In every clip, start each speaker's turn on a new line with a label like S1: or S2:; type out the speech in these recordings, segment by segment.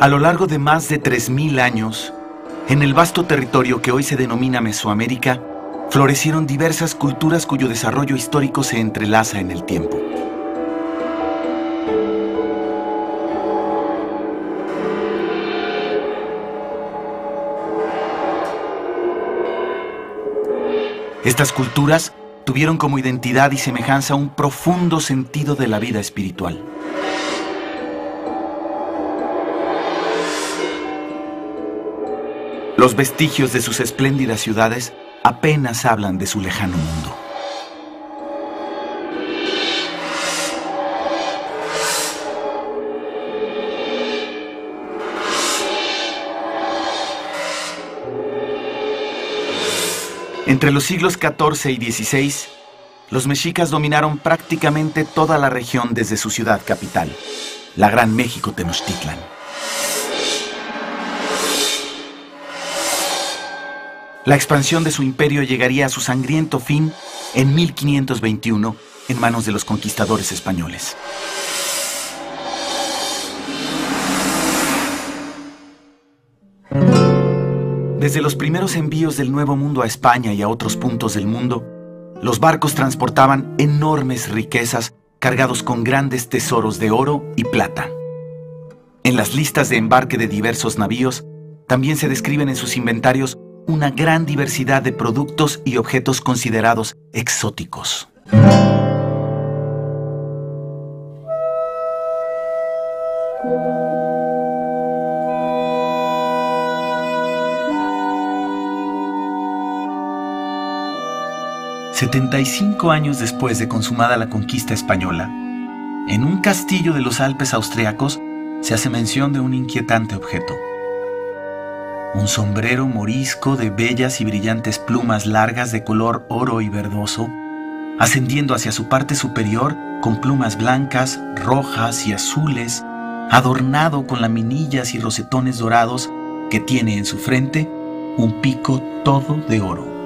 S1: A lo largo de más de 3.000 años, en el vasto territorio que hoy se denomina Mesoamérica, florecieron diversas culturas cuyo desarrollo histórico se entrelaza en el tiempo. Estas culturas tuvieron como identidad y semejanza un profundo sentido de la vida espiritual. Los vestigios de sus espléndidas ciudades apenas hablan de su lejano mundo. Entre los siglos XIV y XVI, los mexicas dominaron prácticamente toda la región desde su ciudad capital, la Gran México Tenochtitlan. La expansión de su imperio llegaría a su sangriento fin en 1521 en manos de los conquistadores españoles. Desde los primeros envíos del Nuevo Mundo a España y a otros puntos del mundo, los barcos transportaban enormes riquezas cargados con grandes tesoros de oro y plata. En las listas de embarque de diversos navíos, también se describen en sus inventarios una gran diversidad de productos y objetos considerados exóticos. 75 años después de consumada la conquista española, en un castillo de los Alpes austriacos se hace mención de un inquietante objeto. Un sombrero morisco de bellas y brillantes plumas largas de color oro y verdoso, ascendiendo hacia su parte superior con plumas blancas, rojas y azules, adornado con laminillas y rosetones dorados que tiene en su frente un pico todo de oro.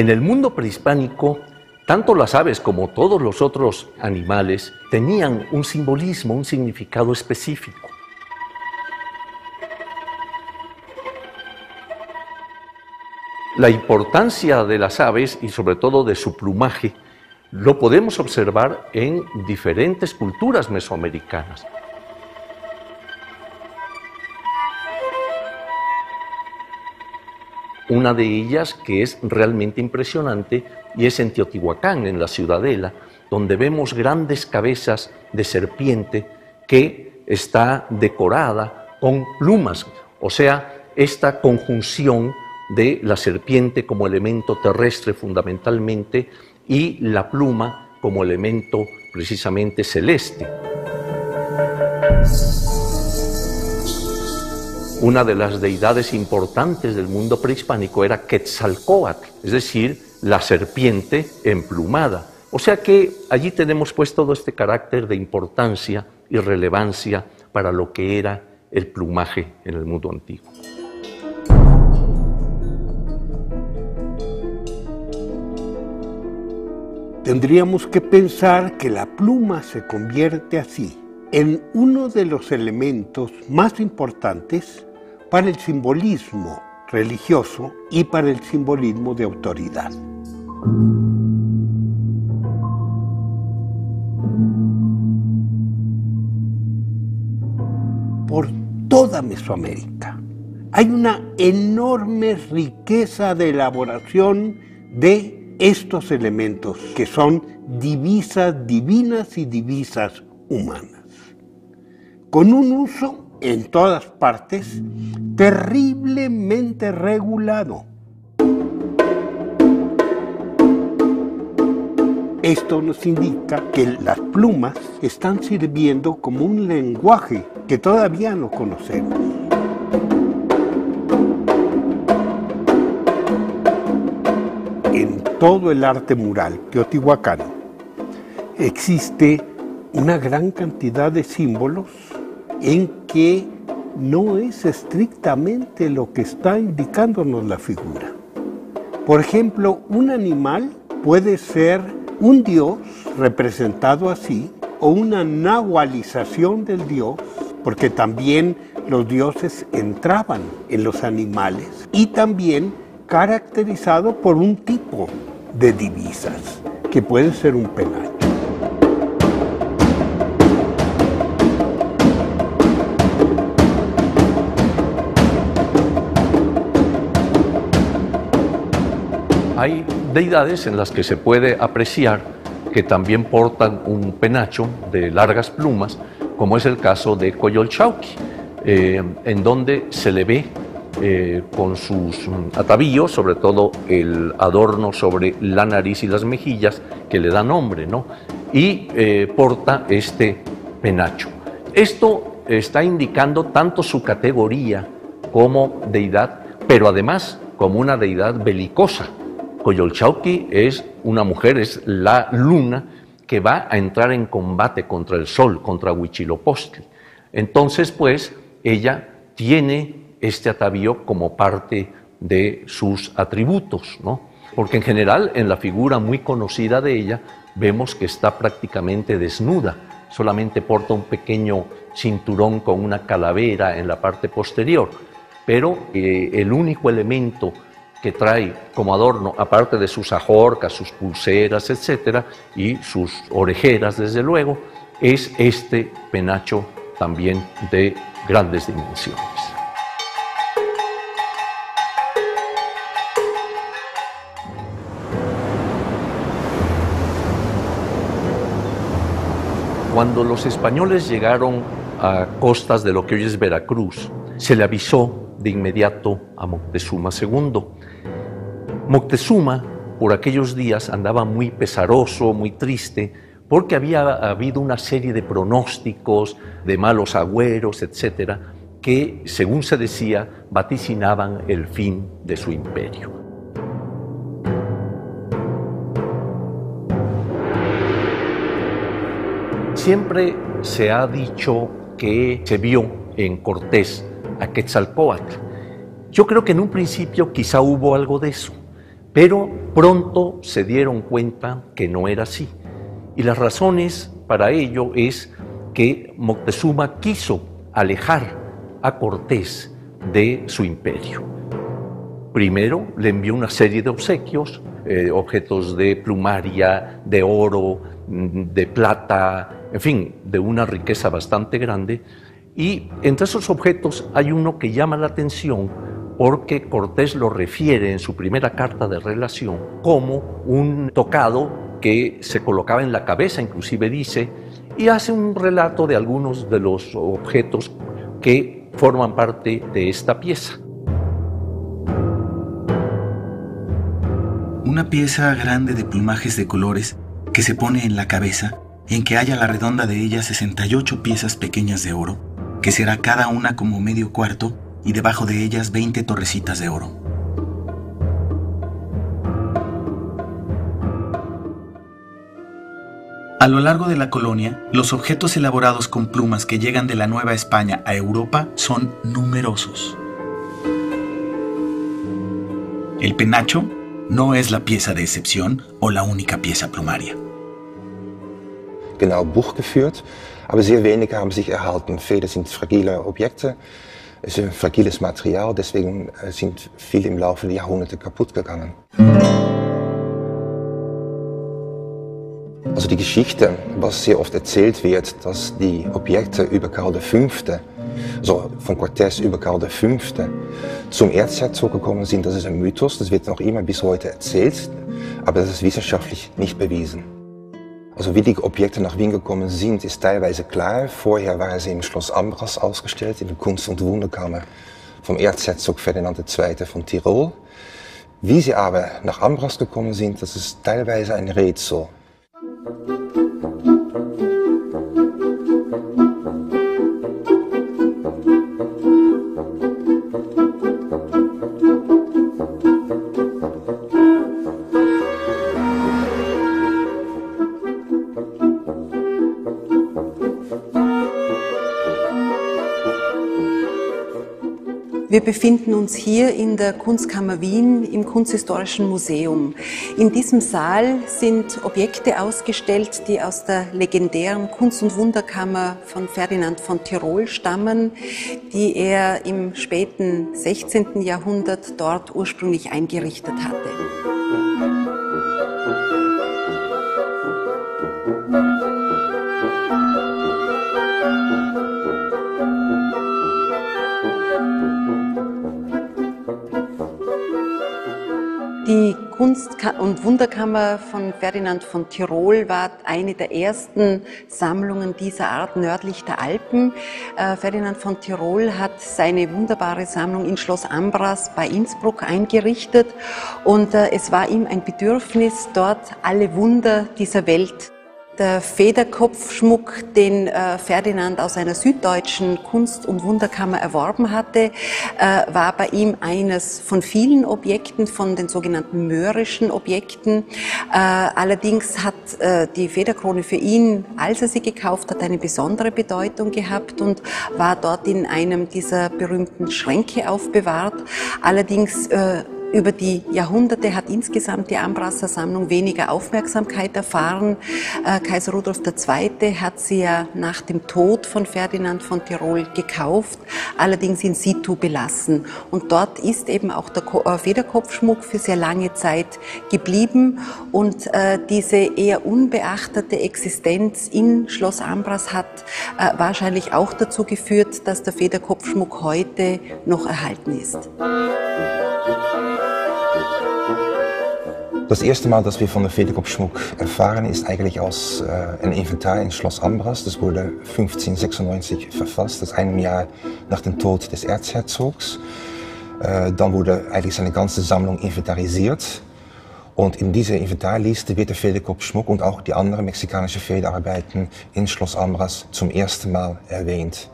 S2: En el mundo prehispánico, tanto las aves como todos los otros animales tenían un simbolismo, un significado específico. La importancia de las aves y sobre todo de su plumaje lo podemos observar en diferentes culturas mesoamericanas. Una de ellas que es realmente impresionante y es en Teotihuacán, en la ciudadela, donde vemos grandes cabezas de serpiente que está decorada con plumas, o sea, esta conjunción de la serpiente como elemento terrestre fundamentalmente y la pluma como elemento precisamente celeste. Una de las deidades importantes del mundo prehispánico era Quetzalcoatl, es decir, la serpiente emplumada. O sea que allí tenemos pues todo este carácter de importancia y relevancia para lo que era el plumaje en el mundo antiguo.
S3: tendríamos que pensar que la pluma se convierte así en uno de los elementos más importantes para el simbolismo religioso y para el simbolismo de autoridad. Por toda Mesoamérica hay una enorme riqueza de elaboración de estos elementos que son divisas divinas y divisas humanas, con un uso en todas partes terriblemente regulado. Esto nos indica que las plumas están sirviendo como un lenguaje que todavía no conocemos. En todo el arte mural teotihuacano existe una gran cantidad de símbolos en que no es estrictamente lo que está indicándonos la figura. Por ejemplo, un animal puede ser un dios representado así o una nahualización del dios, porque también los dioses entraban en los animales y también caracterizado por un tipo de divisas, que puede ser un penacho.
S2: Hay deidades en las que se puede apreciar que también portan un penacho de largas plumas, como es el caso de Coyolxauqui, eh, en donde se le ve eh, con sus atavíos, sobre todo el adorno sobre la nariz y las mejillas, que le da nombre, ¿no? Y eh, porta este penacho. Esto está indicando tanto su categoría como deidad, pero además como una deidad belicosa, Coyolxauqui es una mujer, es la luna que va a entrar en combate contra el sol, contra Huichilopochtli. Entonces, pues, ella tiene este atavío como parte de sus atributos, ¿no? Porque en general, en la figura muy conocida de ella, vemos que está prácticamente desnuda, solamente porta un pequeño cinturón con una calavera en la parte posterior, pero eh, el único elemento que trae como adorno, aparte de sus ajorcas, sus pulseras, etcétera, y sus orejeras, desde luego, es este penacho también de grandes dimensiones. Cuando los españoles llegaron a costas de lo que hoy es Veracruz, se le avisó de inmediato a Moctezuma II Moctezuma por aquellos días andaba muy pesaroso, muy triste, porque había habido una serie de pronósticos, de malos agüeros, etcétera, que, según se decía, vaticinaban el fin de su imperio. Siempre se ha dicho que se vio en Cortés a Quetzalcóatl. Yo creo que en un principio quizá hubo algo de eso, pero pronto se dieron cuenta que no era así. Y las razones para ello es que Moctezuma quiso alejar a Cortés de su imperio. Primero le envió una serie de obsequios, eh, objetos de plumaria, de oro, de plata, en fin, de una riqueza bastante grande. Y entre esos objetos hay uno que llama la atención porque Cortés lo refiere en su primera carta de relación como un tocado que se colocaba en la cabeza, inclusive dice, y hace un relato de algunos de los objetos que forman parte de esta pieza.
S1: Una pieza grande de plumajes de colores que se pone en la cabeza, en que haya la redonda de ella 68 piezas pequeñas de oro, que será cada una como medio cuarto y debajo de ellas 20 torrecitas de oro. A lo largo de la colonia, los objetos elaborados con plumas que llegan de la Nueva España a Europa son numerosos. El penacho no es la pieza de excepción o la única pieza plumaria.
S4: Genau Buch geführt, aber sehr wenige haben sich erhalten. Viele sind fragile Objekte, es ist ein fragiles Material, deswegen äh, sind viele im Laufe der Jahrhunderte kaputt gegangen. Also die Geschichte, was sehr oft erzählt wird, dass die Objekte über Karl V., also von Cortés über Karl V. zum Erzherzog gekommen sind, das ist ein Mythos, das wird noch immer bis heute erzählt, aber das ist wissenschaftlich nicht bewiesen. Also wie die Objekte nach Wien gekommen sind, ist teilweise klar. Vorher waren sie im Schloss Ambras ausgestellt, in der Kunst- und Wunderkammer vom Erzherzog Ferdinand II. von Tirol. Wie sie aber nach Ambras gekommen sind, das ist teilweise ein Rätsel.
S5: Wir befinden uns hier in der Kunstkammer Wien im Kunsthistorischen Museum. In diesem Saal sind Objekte ausgestellt, die aus der legendären Kunst- und Wunderkammer von Ferdinand von Tirol stammen, die er im späten 16. Jahrhundert dort ursprünglich eingerichtet hatte. Kunst- und Wunderkammer von Ferdinand von Tirol war eine der ersten Sammlungen dieser Art nördlich der Alpen. Äh, Ferdinand von Tirol hat seine wunderbare Sammlung in Schloss Ambras bei Innsbruck eingerichtet und äh, es war ihm ein Bedürfnis, dort alle Wunder dieser Welt der Federkopfschmuck, den äh, Ferdinand aus einer süddeutschen Kunst- und Wunderkammer erworben hatte, äh, war bei ihm eines von vielen Objekten, von den sogenannten mörischen Objekten. Äh, allerdings hat die Federkrone für ihn, als er sie gekauft hat, eine besondere Bedeutung gehabt und war dort in einem dieser berühmten Schränke aufbewahrt. Allerdings über die Jahrhunderte hat insgesamt die Ambrasser Sammlung weniger Aufmerksamkeit erfahren. Äh, Kaiser Rudolf II. hat sie ja nach dem Tod von Ferdinand von Tirol gekauft, allerdings in situ belassen. Und dort ist eben auch der äh, Federkopfschmuck für sehr lange Zeit geblieben. Und äh, diese eher unbeachtete Existenz in Schloss Ambras hat wahrscheinlich auch dazu geführt, dass der Federkopfschmuck heute noch erhalten ist.
S4: Das erste Mal, dass wir von der Federkopfschmuck erfahren, ist eigentlich aus äh, einem Inventar in Schloss Ambras. Das wurde 1596 verfasst, das einem Jahr nach dem Tod des Erzherzogs. Äh, dann wurde eigentlich seine ganze Sammlung inventarisiert. Und in dieser Inventarliste wird der Federkopfschmuck und auch die anderen mexikanischen Federarbeiten in Schloss Ambras zum ersten Mal erwähnt.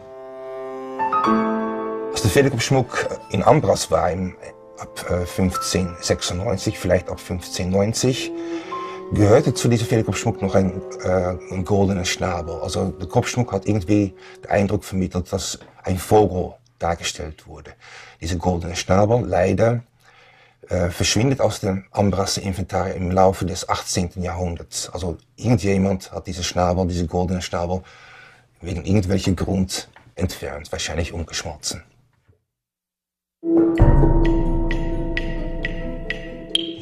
S4: Als der Federkopfschmuck in Ambras war, im ab 1596, äh, vielleicht ab 1590, gehörte zu diesem Federkopfschmuck noch ein, äh, ein goldener Schnabel. Also der Kopfschmuck hat irgendwie den Eindruck vermittelt, dass ein Vogel dargestellt wurde. Dieser goldene Schnabel, leider, äh, verschwindet aus dem Ambrasser Inventar im Laufe des 18. Jahrhunderts. Also irgendjemand hat diesen Schnabel, diesen goldenen Schnabel, wegen irgendwelchen Grund entfernt, wahrscheinlich umgeschmolzen.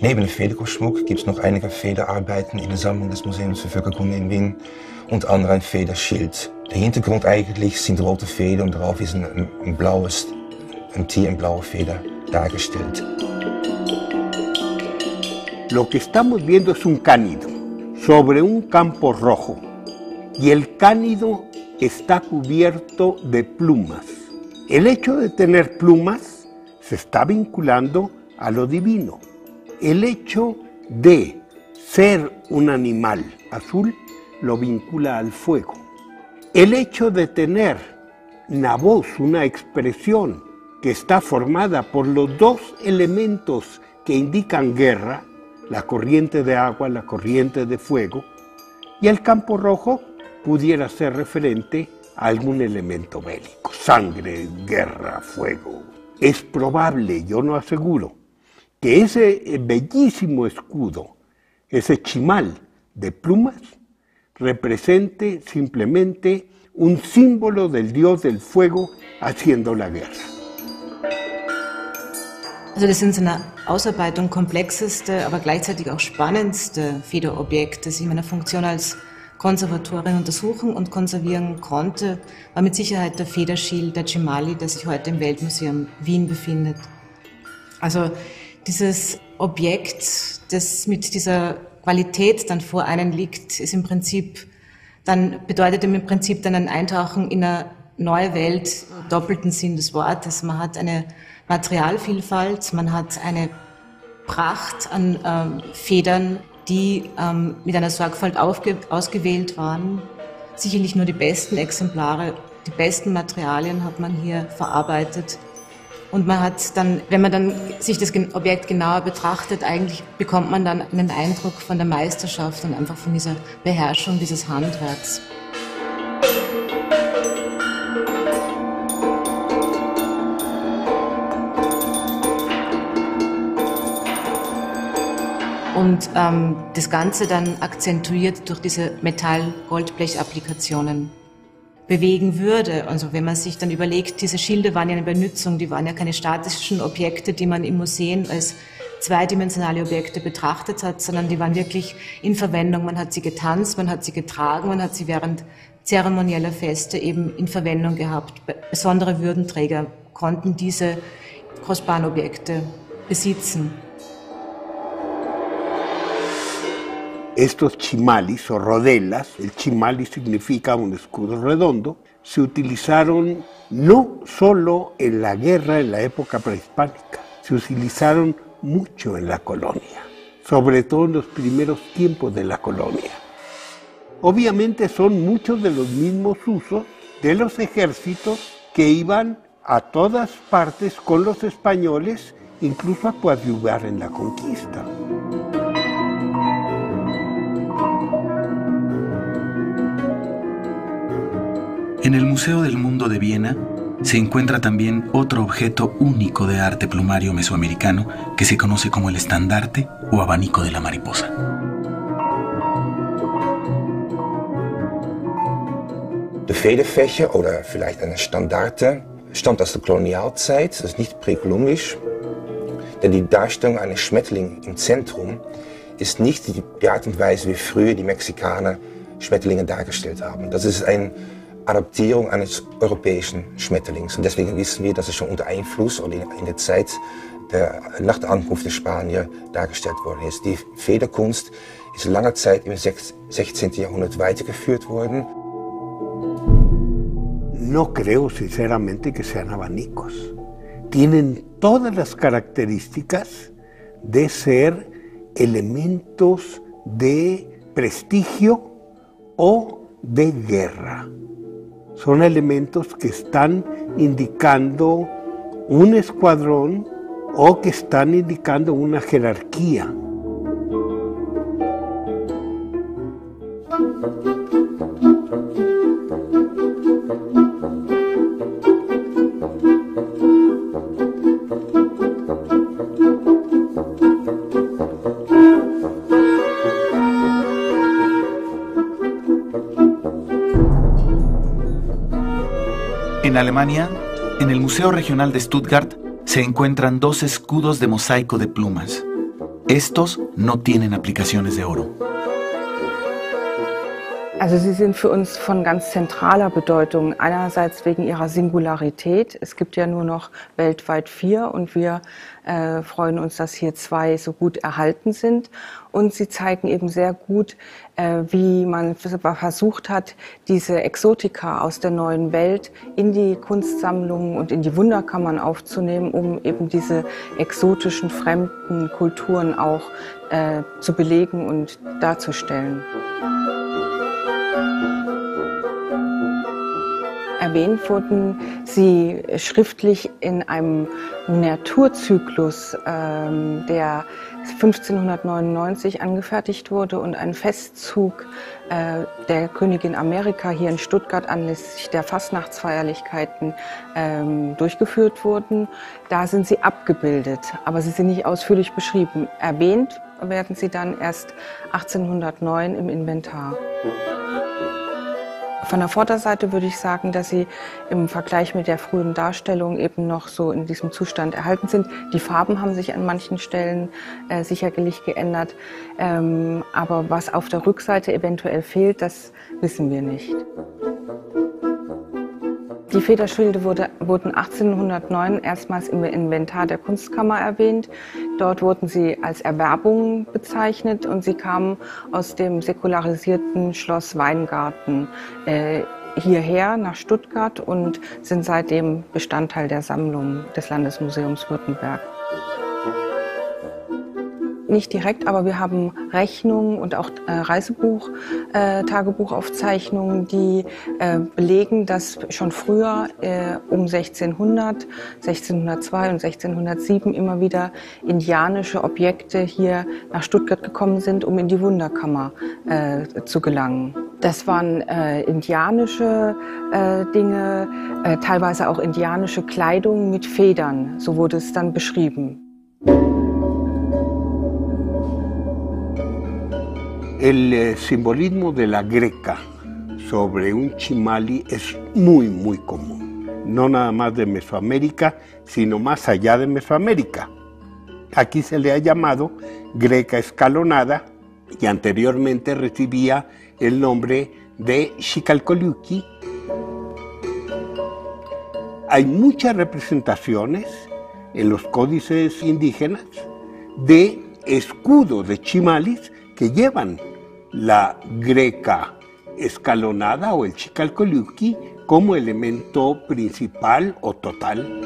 S4: Neben dem Federkopfschmuck gibt es noch einige Federarbeiten in der Sammlung des Museums für Völkerkunde in Wien, unter anderem ein Federschild. Der Hintergrund eigentlich sind rote Federn und darauf ist ein, ein blaues, ein Tier in blauer Feder dargestellt.
S3: Lo que estamos viendo es un cánido sobre un campo rojo y el cánido está cubierto de plumas. El hecho de tener plumas se está vinculando a lo divino. El hecho de ser un animal azul lo vincula al fuego. El hecho de tener una voz, una expresión que está formada por los dos elementos que indican guerra, la corriente de agua, la corriente de fuego, y el campo rojo pudiera ser referente a algún elemento bélico, sangre, guerra, fuego. Es probable, yo no aseguro, que ese bellísimo escudo, ese chimal de plumas, represente simplemente un símbolo del dios del fuego haciendo la guerra.
S6: Also das sind so eine Ausarbeitung komplexeste, aber gleichzeitig auch spannendste Federobjekte, die ich meiner Funktion als Konservatorin untersuchen und konservieren konnte, war mit Sicherheit der Federschild der Cimali, der sich heute im Weltmuseum Wien befindet. Also dieses Objekt, das mit dieser Qualität dann vor einem liegt, ist im Prinzip dann bedeutet im Prinzip dann ein Eintauchen in eine neue Welt, doppelten Sinn des Wortes. Man hat eine Materialvielfalt, man hat eine Pracht an ähm, Federn, die ähm, mit einer Sorgfalt ausgewählt waren. Sicherlich nur die besten Exemplare, die besten Materialien hat man hier verarbeitet. Und man hat dann, wenn man dann sich das Objekt genauer betrachtet, eigentlich bekommt man dann einen Eindruck von der Meisterschaft und einfach von dieser Beherrschung dieses Handwerks. Und ähm, das Ganze dann akzentuiert durch diese Metall-Goldblech-Applikationen bewegen würde. Also wenn man sich dann überlegt, diese Schilde waren ja eine Benutzung, die waren ja keine statischen Objekte, die man im Museum als zweidimensionale Objekte betrachtet hat, sondern die waren wirklich in Verwendung. Man hat sie getanzt, man hat sie getragen, man hat sie während zeremonieller Feste eben in Verwendung gehabt. Besondere Würdenträger konnten diese kostbaren Objekte besitzen.
S3: Estos chimalis o rodelas, el chimali significa un escudo redondo, se utilizaron no solo en la guerra en la época prehispánica, se utilizaron mucho en la colonia, sobre todo en los primeros tiempos de la colonia. Obviamente son muchos de los mismos usos de los ejércitos que iban a todas partes con los españoles, incluso a coadyuvar en la conquista.
S1: En el Museo del Mundo de Viena se encuentra también otro objeto único de arte plumario mesoamericano que se conoce como el estandarte o abanico de la mariposa.
S4: De Federfächer oder vielleicht eine Standarte stammt aus der Kolonialzeit, das nicht präkolumbisch, denn die Darstellung eines Schmetterling im Zentrum ist nicht die Art und Weise, wie früher die Mexikaner Schmetterlinge dargestellt haben. Das ist ein Adaptierung eines europäischen Schmetterlings. Und deswegen wissen wir, dass es schon unter Einfluss oder in der Zeit der, nach der Ankunft der Spanier dargestellt worden ist. Die Federkunst ist lange Zeit im 16. Jahrhundert weitergeführt worden.
S3: No creo sinceramente que sean abanicos. Tienen todas las características de ser elementos de prestigio o de guerra. Son elementos que están indicando un escuadrón o que están indicando una jerarquía.
S1: Alemania, en el Museo Regional de Stuttgart, se encuentran dos escudos de mosaico de plumas. Estos no tienen aplicaciones de oro.
S7: Also sie sind für uns von ganz zentraler Bedeutung. Einerseits wegen ihrer Singularität. Es gibt ja nur noch weltweit vier und wir äh, freuen uns, dass hier zwei so gut erhalten sind. Und sie zeigen eben sehr gut, äh, wie man versucht hat, diese Exotika aus der neuen Welt in die Kunstsammlungen und in die Wunderkammern aufzunehmen, um eben diese exotischen, fremden Kulturen auch äh, zu belegen und darzustellen. Erwähnt wurden sie schriftlich in einem Miniaturzyklus, ähm, der 1599 angefertigt wurde und ein Festzug äh, der Königin Amerika hier in Stuttgart anlässlich der Fastnachtsfeierlichkeiten ähm, durchgeführt wurden. Da sind sie abgebildet, aber sie sind nicht ausführlich beschrieben. Erwähnt werden sie dann erst 1809 im Inventar. Von der Vorderseite würde ich sagen, dass sie im Vergleich mit der frühen Darstellung eben noch so in diesem Zustand erhalten sind. Die Farben haben sich an manchen Stellen äh, sicherlich geändert. Ähm, aber was auf der Rückseite eventuell fehlt, das wissen wir nicht. Die Federschilde wurde, wurden 1809 erstmals im Inventar der Kunstkammer erwähnt. Dort wurden sie als Erwerbung bezeichnet und sie kamen aus dem säkularisierten Schloss Weingarten äh, hierher nach Stuttgart und sind seitdem Bestandteil der Sammlung des Landesmuseums Württemberg nicht direkt, aber wir haben Rechnungen und auch äh, Reisebuch, äh, Tagebuchaufzeichnungen, die äh, belegen, dass schon früher äh, um 1600, 1602 und 1607 immer wieder indianische Objekte hier nach Stuttgart gekommen sind, um in die Wunderkammer äh, zu gelangen. Das waren äh, indianische Dinge, teilweise auch indianische Kleidung mit Federn, so wurde es dann beschrieben.
S3: El eh, simbolismo de la greca sobre un chimali es muy, muy común. No nada más de Mesoamérica, sino más allá de Mesoamérica. Aquí se le ha llamado greca escalonada y anteriormente recibía el nombre de Xicalcoliuqui. Hay muchas representaciones en los códices indígenas de escudos de chimalis que llevan la greca escalonada o el chicalcoliuqui como elemento principal o total.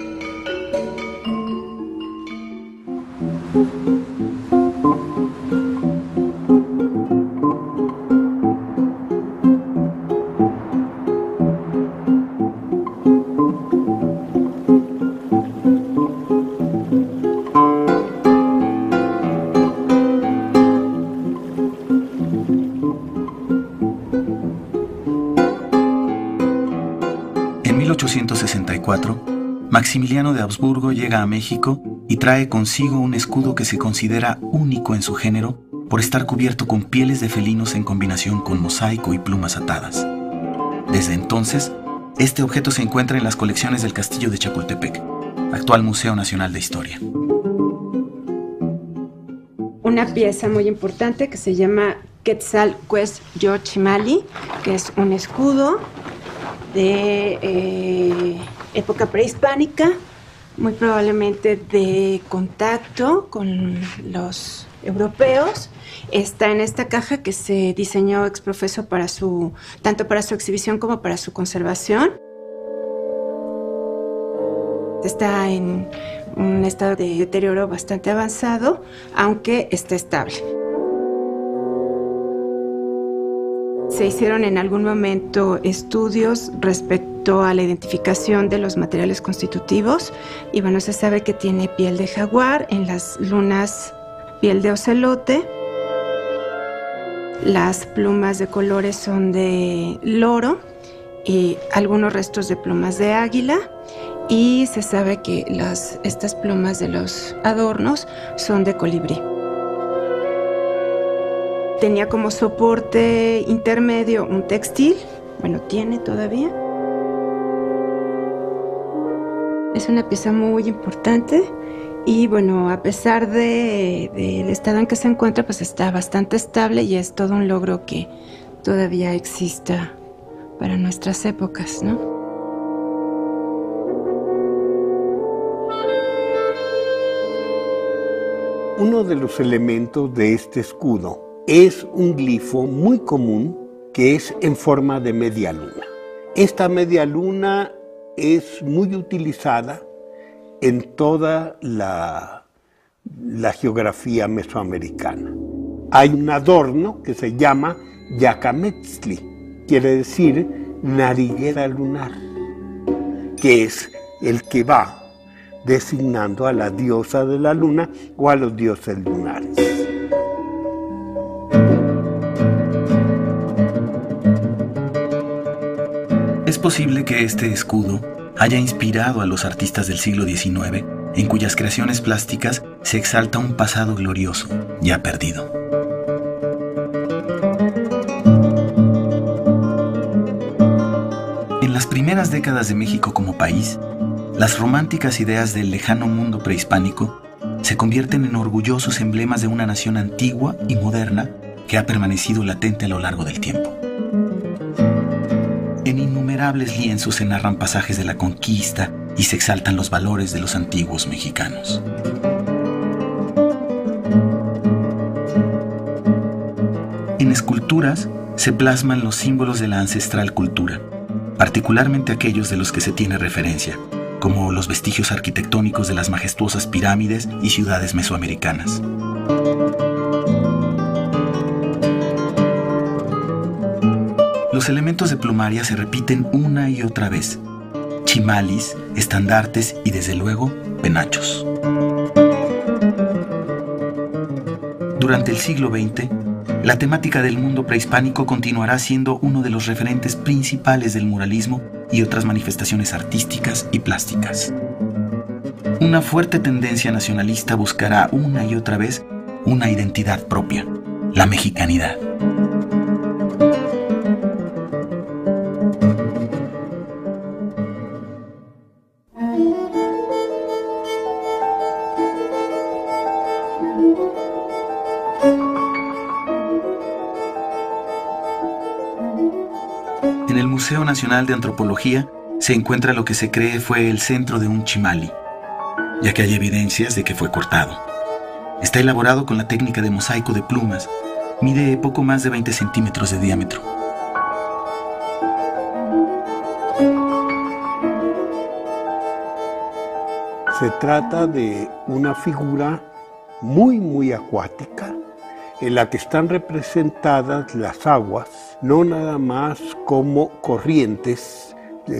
S1: Maximiliano de Habsburgo llega a México y trae consigo un escudo que se considera único en su género por estar cubierto con pieles de felinos en combinación con mosaico y plumas atadas. Desde entonces, este objeto se encuentra en las colecciones del Castillo de Chapultepec, actual Museo Nacional de Historia.
S8: Una pieza muy importante que se llama Quetzalcoatl Yochimali, que es un escudo de eh, época prehispánica, muy probablemente de contacto con los europeos. Está en esta caja que se diseñó ex profeso para su, tanto para su exhibición como para su conservación. Está en un estado de deterioro bastante avanzado, aunque está estable. Se hicieron en algún momento estudios respecto a la identificación de los materiales constitutivos y bueno, se sabe que tiene piel de jaguar, en las lunas piel de ocelote. Las plumas de colores son de loro y algunos restos de plumas de águila y se sabe que las, estas plumas de los adornos son de colibrí. Tenía como soporte intermedio un textil, bueno, tiene todavía. Es una pieza muy importante y bueno, a pesar del de, estado en que se encuentra, pues está bastante estable y es todo un logro que todavía exista para nuestras épocas, ¿no?
S3: Uno de los elementos de este escudo es un glifo muy común que es en forma de media luna. Esta media luna es muy utilizada en toda la, geografía mesoamericana. Hay un adorno que se llama Yacametzli, quiere decir nariguera lunar. que es el que va designando a la diosa de la luna o a los dioses lunares.
S1: Es posible que este escudo haya inspirado a los artistas del siglo XIX, en cuyas creaciones plásticas se exalta un pasado glorioso, ya perdido. En las primeras décadas de México como país, las románticas ideas del lejano mundo prehispánico se convierten en orgullosos emblemas de una nación antigua y moderna que ha permanecido latente a lo largo del tiempo. Lienzos se narran pasajes de la conquista y se exaltan los valores de los antiguos mexicanos. En esculturas se plasman los símbolos de la ancestral cultura, particularmente aquellos de los que se tiene referencia, como los vestigios arquitectónicos de las majestuosas pirámides y ciudades mesoamericanas. Los elementos de plumaria se repiten una y otra vez. Chimalis, estandartes y desde luego penachos. Durante el siglo XX, la temática del mundo prehispánico continuará siendo uno de los referentes principales del muralismo y otras manifestaciones artísticas y plásticas. Una fuerte tendencia nacionalista buscará una y otra vez una identidad propia, la mexicanidad. Nacional de Antropología se encuentra lo que se cree fue el centro de un chimali, ya que hay evidencias de que fue cortado. Está elaborado con la técnica de mosaico de plumas. Mide poco más de 20 centímetros de diámetro.
S3: Se trata de una figura muy, muy acuática, en la que están representadas las aguas, no nada más como corrientes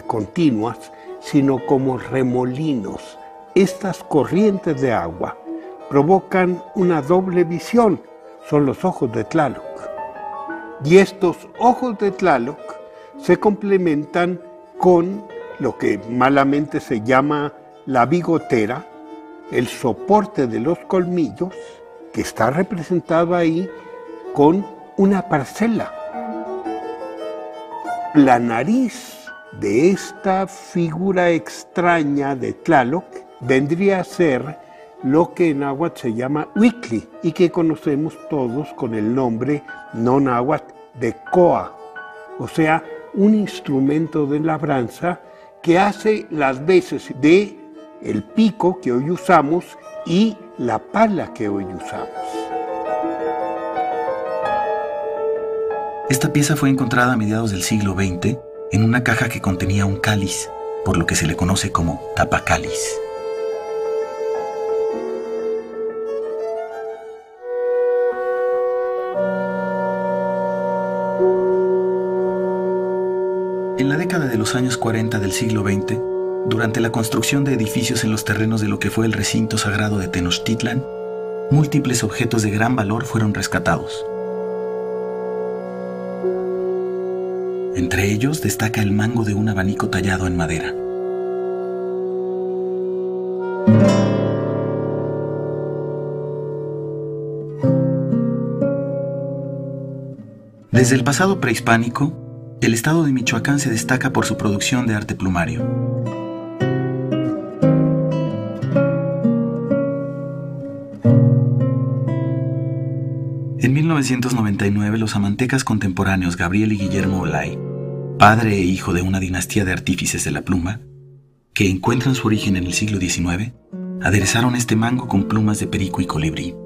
S3: continuas, sino como remolinos. Estas corrientes de agua provocan una doble visión, son los ojos de Tlaloc. Y estos ojos de Tlaloc se complementan con lo que malamente se llama la bigotera, el soporte de los colmillos, que está representado ahí con una parcela. La nariz de esta figura extraña de Tlaloc vendría a ser lo que en náhuatl se llama Huicli y que conocemos todos con el nombre no náhuatl de Coa, o sea, un instrumento de labranza que hace las veces de el pico que hoy usamos y la pala que hoy usamos.
S1: Esta pieza fue encontrada a mediados del siglo XX en una caja que contenía un cáliz, por lo que se le conoce como tapacáliz. En la década de los años 40 del siglo XX, durante la construcción de edificios en los terrenos de lo que fue el recinto sagrado de Tenochtitlan, múltiples objetos de gran valor fueron rescatados. Entre ellos destaca el mango de un abanico tallado en madera. Desde el pasado prehispánico, el estado de Michoacán se destaca por su producción de arte plumario. En 1999, los amantecas contemporáneos Gabriel y Guillermo Olay, padre e hijo de una dinastía de artífices de la pluma, que encuentran su origen en el siglo XIX, aderezaron este mango con plumas de perico y colibrí.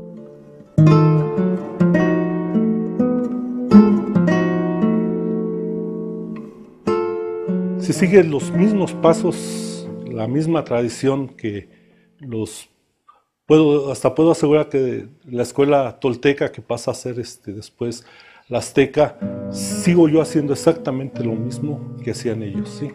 S9: Se siguen los mismos pasos, la misma tradición que los puedo hasta puedo asegurar que la escuela tolteca que pasa a ser este después la azteca sigo yo haciendo exactamente lo mismo que hacían ellos, sí.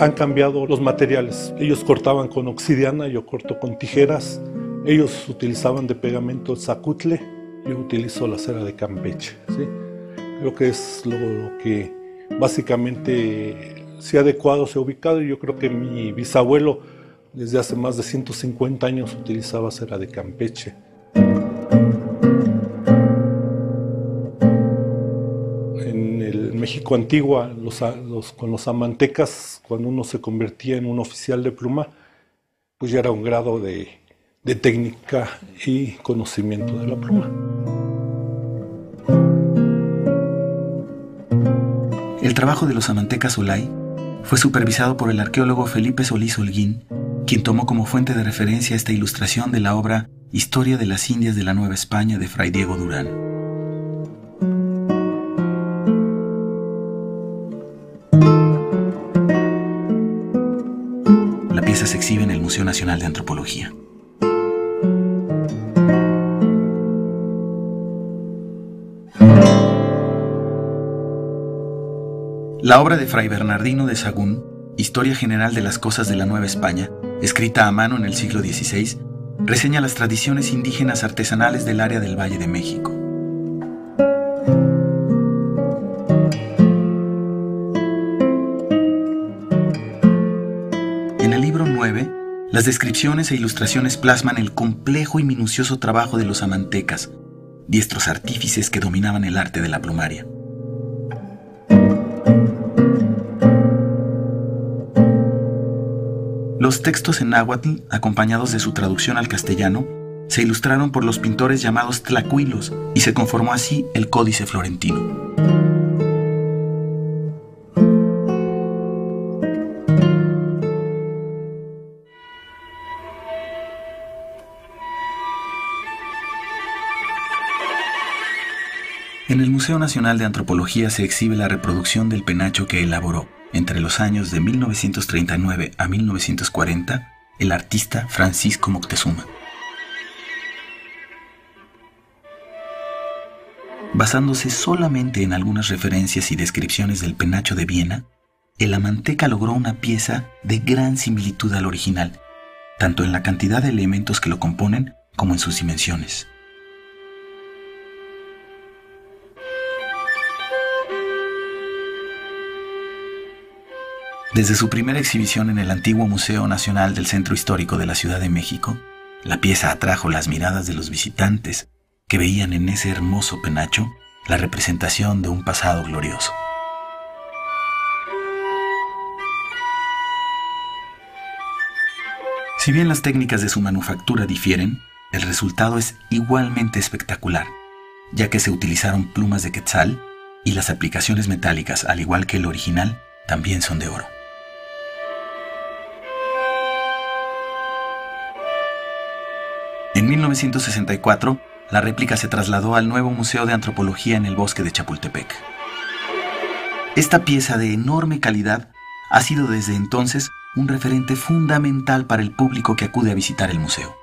S9: han cambiado los materiales. Ellos cortaban con obsidiana, yo corto con tijeras. Ellos utilizaban de pegamento zacutle, yo utilizo la cera de Campeche. ¿sí? Creo que es lo que básicamente se ha adecuado, se ha ubicado. Y yo creo que mi bisabuelo desde hace más de 150 años utilizaba cera de Campeche. México Antigua, con los amantecas, cuando uno se convertía en un oficial de pluma, pues ya era un grado de, técnica y conocimiento de la pluma.
S1: El trabajo de los amantecas Olay fue supervisado por el arqueólogo Felipe Solís Holguín, quien tomó como fuente de referencia esta ilustración de la obra Historia de las Indias de la Nueva España de Fray Diego Durán. Exhibe en el Museo Nacional de Antropología. La obra de Fray Bernardino de Sagún, Historia General de las Cosas de la Nueva España, escrita a mano en el siglo XVI, reseña las tradiciones indígenas artesanales del área del Valle de México. Las descripciones e ilustraciones plasman el complejo y minucioso trabajo de los amantecas, diestros artífices que dominaban el arte de la plumaria. Los textos en náhuatl, acompañados de su traducción al castellano, se ilustraron por los pintores llamados tlacuilos y se conformó así el Códice Florentino. Museo Nacional de Antropología se exhibe la reproducción del penacho que elaboró entre los años de 1939 a 1940 el artista Francisco Moctezuma. Basándose solamente en algunas referencias y descripciones del penacho de Viena, el Amanteca logró una pieza de gran similitud al original, tanto en la cantidad de elementos que lo componen como en sus dimensiones. Desde su primera exhibición en el antiguo Museo Nacional del Centro Histórico de la Ciudad de México, la pieza atrajo las miradas de los visitantes que veían en ese hermoso penacho la representación de un pasado glorioso. Si bien las técnicas de su manufactura difieren, el resultado es igualmente espectacular, ya que se utilizaron plumas de quetzal y las aplicaciones metálicas, al igual que el original, también son de oro. 1964, la réplica se trasladó al nuevo Museo de Antropología en el bosque de Chapultepec. Esta pieza de enorme calidad ha sido desde entonces un referente fundamental para el público que acude a visitar el museo.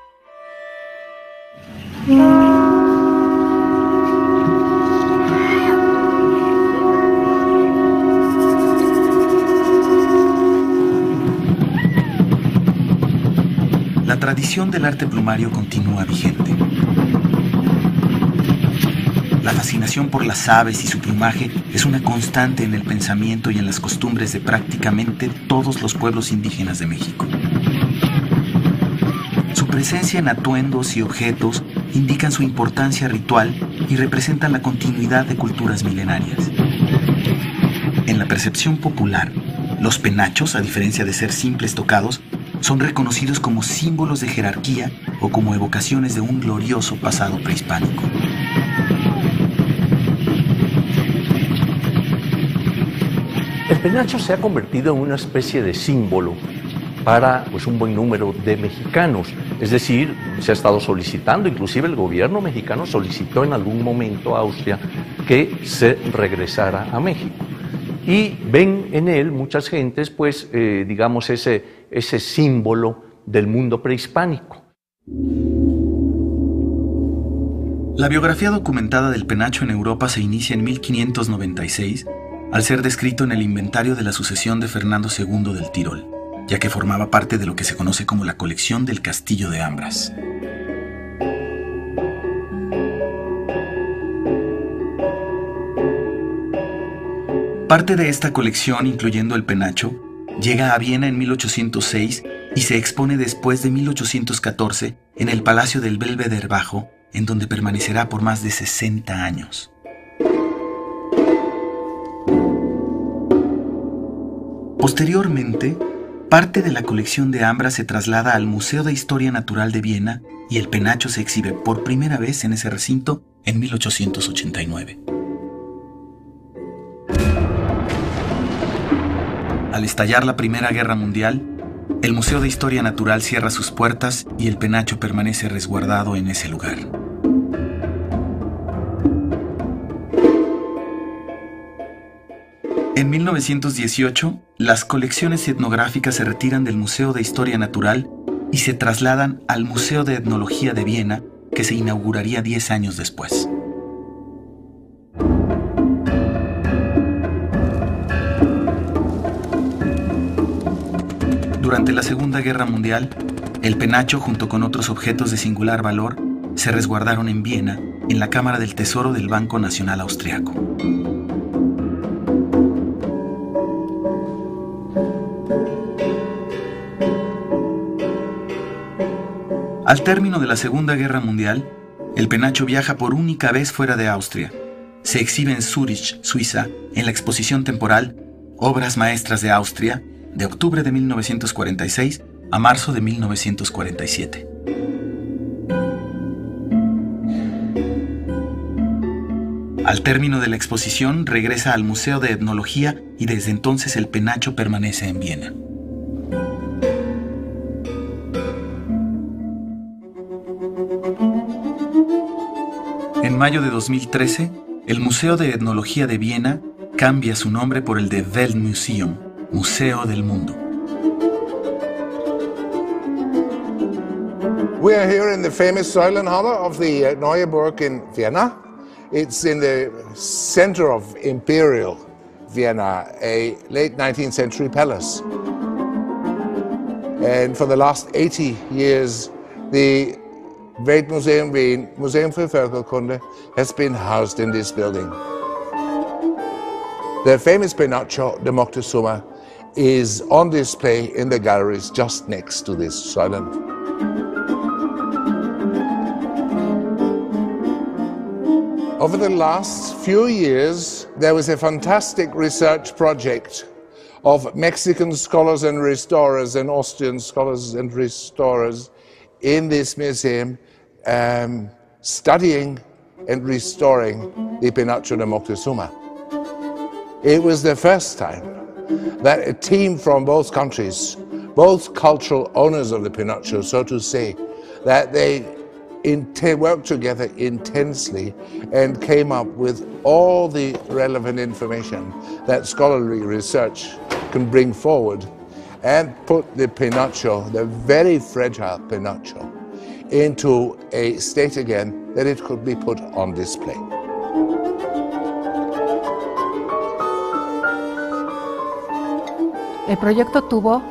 S1: Tradición del arte plumario continúa vigente. La fascinación por las aves y su plumaje es una constante en el pensamiento y en las costumbres de prácticamente todos los pueblos indígenas de México. Su presencia en atuendos y objetos indican su importancia ritual y representan la continuidad de culturas milenarias. En la percepción popular, los penachos, a diferencia de ser simples tocados, son reconocidos como símbolos de jerarquía o como evocaciones de un glorioso pasado prehispánico.
S2: El penacho se ha convertido en una especie de símbolo para pues, un buen número de mexicanos. Es decir, se ha estado solicitando, inclusive el gobierno mexicano solicitó en algún momento a Austria que se regresara a México. Y ven en él muchas gentes, pues, eh, digamos, ese, ese símbolo del mundo prehispánico.
S1: La biografía documentada del penacho en Europa se inicia en 1596, al ser descrito en el inventario de la sucesión de Fernando II del Tirol, ya que formaba parte de lo que se conoce como la colección del Castillo de Ambras. Parte de esta colección, incluyendo el penacho, llega a Viena en 1806 y se expone después de 1814 en el Palacio del Belvedere Bajo, en donde permanecerá por más de 60 años. Posteriormente, parte de la colección de Ambra se traslada al Museo de Historia Natural de Viena y el penacho se exhibe por primera vez en ese recinto en 1889. Al estallar la Primera Guerra Mundial, el Museo de Historia Natural cierra sus puertas y el penacho permanece resguardado en ese lugar. En 1918, las colecciones etnográficas se retiran del Museo de Historia Natural y se trasladan al Museo de Etnología de Viena, que se inauguraría 10 años después. Durante la Segunda Guerra Mundial, el penacho junto con otros objetos de singular valor se resguardaron en Viena, en la Cámara del Tesoro del Banco Nacional Austriaco. Al término de la Segunda Guerra Mundial, el penacho viaja por única vez fuera de Austria. Se exhibe en Zurich, Suiza, en la exposición temporal Obras Maestras de Austria, de octubre de 1946 a marzo de 1947. Al término de la exposición regresa al Museo de Etnología y desde entonces el penacho permanece en Viena. En mayo de 2013, el Museo de Etnología de Viena cambia su nombre por el de Weltmuseum, Museo del Mundo.
S10: We are here in the famous Säulenhalle of the uh, Neue Burg in Vienna. It's in the center of Imperial Vienna, a late 19th century palace. And for the last 80 years, the Weltmuseum Wien, Museum für Völkerkunde, has been housed in this building. The famous Pinocchio de Moctezuma is on display in the galleries just next to this island. Over the last few years, there was a fantastic research project of Mexican scholars and restorers and Austrian scholars and restorers in this museum um, studying and restoring the Pinacho de Moctezuma. It was the first time that a team from both countries, both cultural owners of the Pinocchio, so to say, that they worked together intensely and came up with all the relevant information that scholarly research can bring forward and put the Pinocchio, the very fragile Pinocchio, into a state again that it could be put on display.
S11: El proyecto tuvo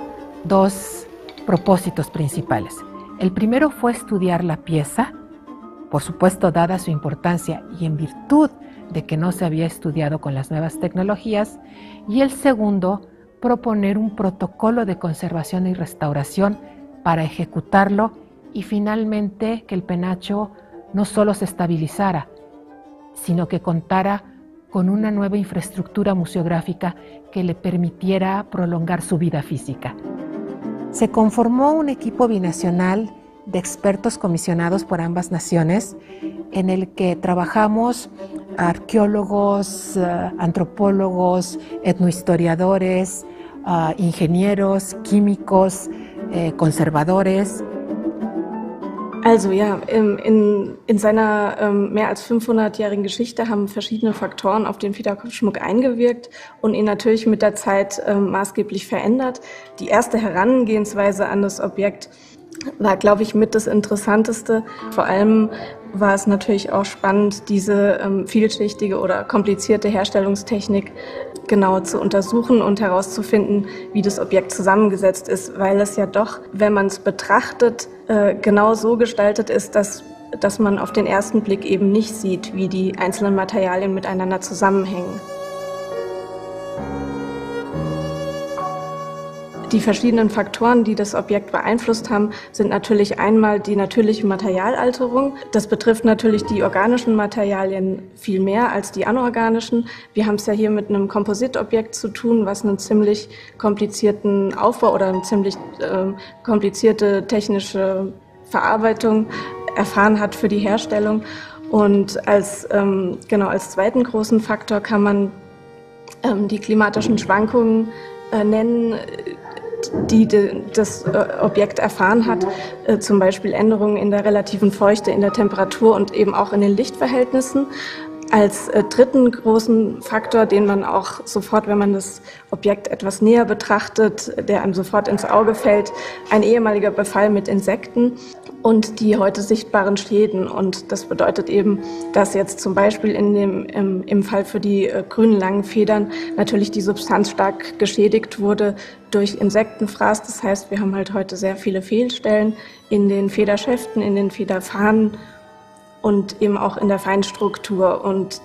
S11: dos propósitos principales. El primero fue estudiar la pieza, por supuesto dada su importancia y en virtud de que no se había estudiado con las nuevas tecnologías, y el segundo, proponer un protocolo de conservación y restauración para ejecutarlo y finalmente que el penacho no solo se estabilizara, sino que contara con una nueva infraestructura museográfica que le permitiera prolongar su vida física. Se conformó un equipo binacional de expertos comisionados por ambas naciones en el que trabajamos arqueólogos, eh, antropólogos, etnohistoriadores, eh, ingenieros, químicos, eh, conservadores,
S12: Also ja, in, in seiner ähm, mehr als 500-jährigen Geschichte haben verschiedene Faktoren auf den Federkopfschmuck eingewirkt und ihn natürlich mit der Zeit ähm, maßgeblich verändert. Die erste Herangehensweise an das Objekt war, glaube ich, mit das Interessanteste, vor allem war es natürlich auch spannend, diese ähm, vielschichtige oder komplizierte Herstellungstechnik genau zu untersuchen und herauszufinden, wie das Objekt zusammengesetzt ist, weil es ja doch, wenn man es betrachtet, äh, genau so gestaltet ist, dass dass man auf den ersten Blick eben nicht sieht, wie die einzelnen Materialien miteinander zusammenhängen. Die verschiedenen Faktoren, die das Objekt beeinflusst haben, sind natürlich einmal die natürliche Materialalterung. Das betrifft natürlich die organischen Materialien viel mehr als die anorganischen. Wir haben es ja hier mit einem Kompositobjekt zu tun, was einen ziemlich komplizierten Aufbau oder eine ziemlich äh, komplizierte technische Verarbeitung erfahren hat für die Herstellung. Und als, ähm, genau, als zweiten großen Faktor kann man ähm, die klimatischen Schwankungen äh, nennen, die das äh, Objekt erfahren hat, äh, zum Beispiel Änderungen in der relativen Feuchte, in der Temperatur und eben auch in den Lichtverhältnissen. Als äh, dritten großen Faktor, den man auch sofort, wenn man das Objekt etwas näher betrachtet, der einem sofort ins Auge fällt, ein ehemaliger Befall mit Insekten und die heute sichtbaren Schäden. Und das bedeutet eben, dass jetzt zum Beispiel in dem, im, im Fall für die äh, grünen langen Federn natürlich die Substanz stark geschädigt wurde durch Insektenfraß. Das heißt, wir haben halt heute sehr viele Fehlstellen in den Federschäften, in den Federfahnen und eben auch in der Feinstruktur. Und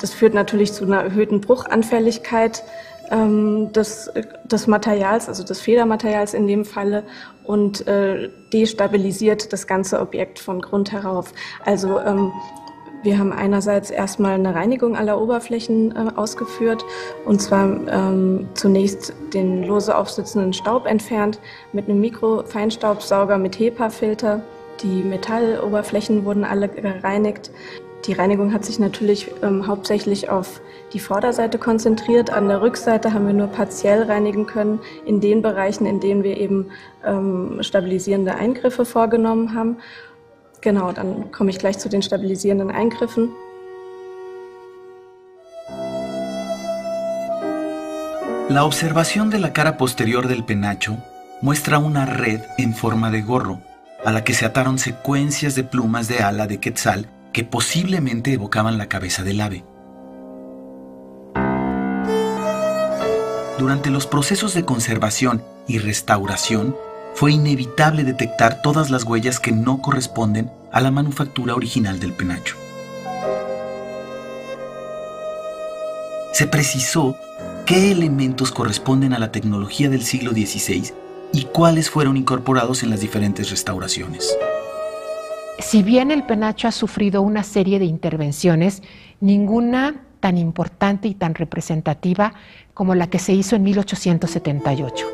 S12: das führt natürlich zu einer erhöhten Bruchanfälligkeit ähm, des, des Materials, also des Federmaterials in dem Falle, und äh, destabilisiert das ganze Objekt von Grund herauf. Also ähm, wir haben einerseits erstmal eine Reinigung aller Oberflächen äh, ausgeführt und zwar ähm, zunächst den lose aufsitzenden Staub entfernt mit einem Mikrofeinstaubsauger mit HEPA-Filter. Die Metalloberflächen wurden alle gereinigt. Die Reinigung hat sich natürlich ähm, hauptsächlich auf die Vorderseite konzentriert. An der Rückseite haben wir nur partiell reinigen können in den Bereichen, in denen wir eben ähm, stabilisierende Eingriffe vorgenommen haben. Genau, dann komme ich gleich zu den stabilisierenden Eingriffen.
S1: La observación de la cara posterior del penacho muestra una red en forma de gorro, a la que se ataron secuencias de plumas de ala de quetzal que posiblemente evocaban la cabeza del ave. Durante los procesos de conservación y restauración, fue inevitable detectar todas las huellas que no corresponden a la manufactura original del penacho. Se precisó qué elementos corresponden a la tecnología del siglo XVI y cuáles fueron incorporados en las diferentes restauraciones.
S11: Si bien el penacho ha sufrido una serie de intervenciones, ninguna tan importante y tan representativa como la que se hizo en 1878.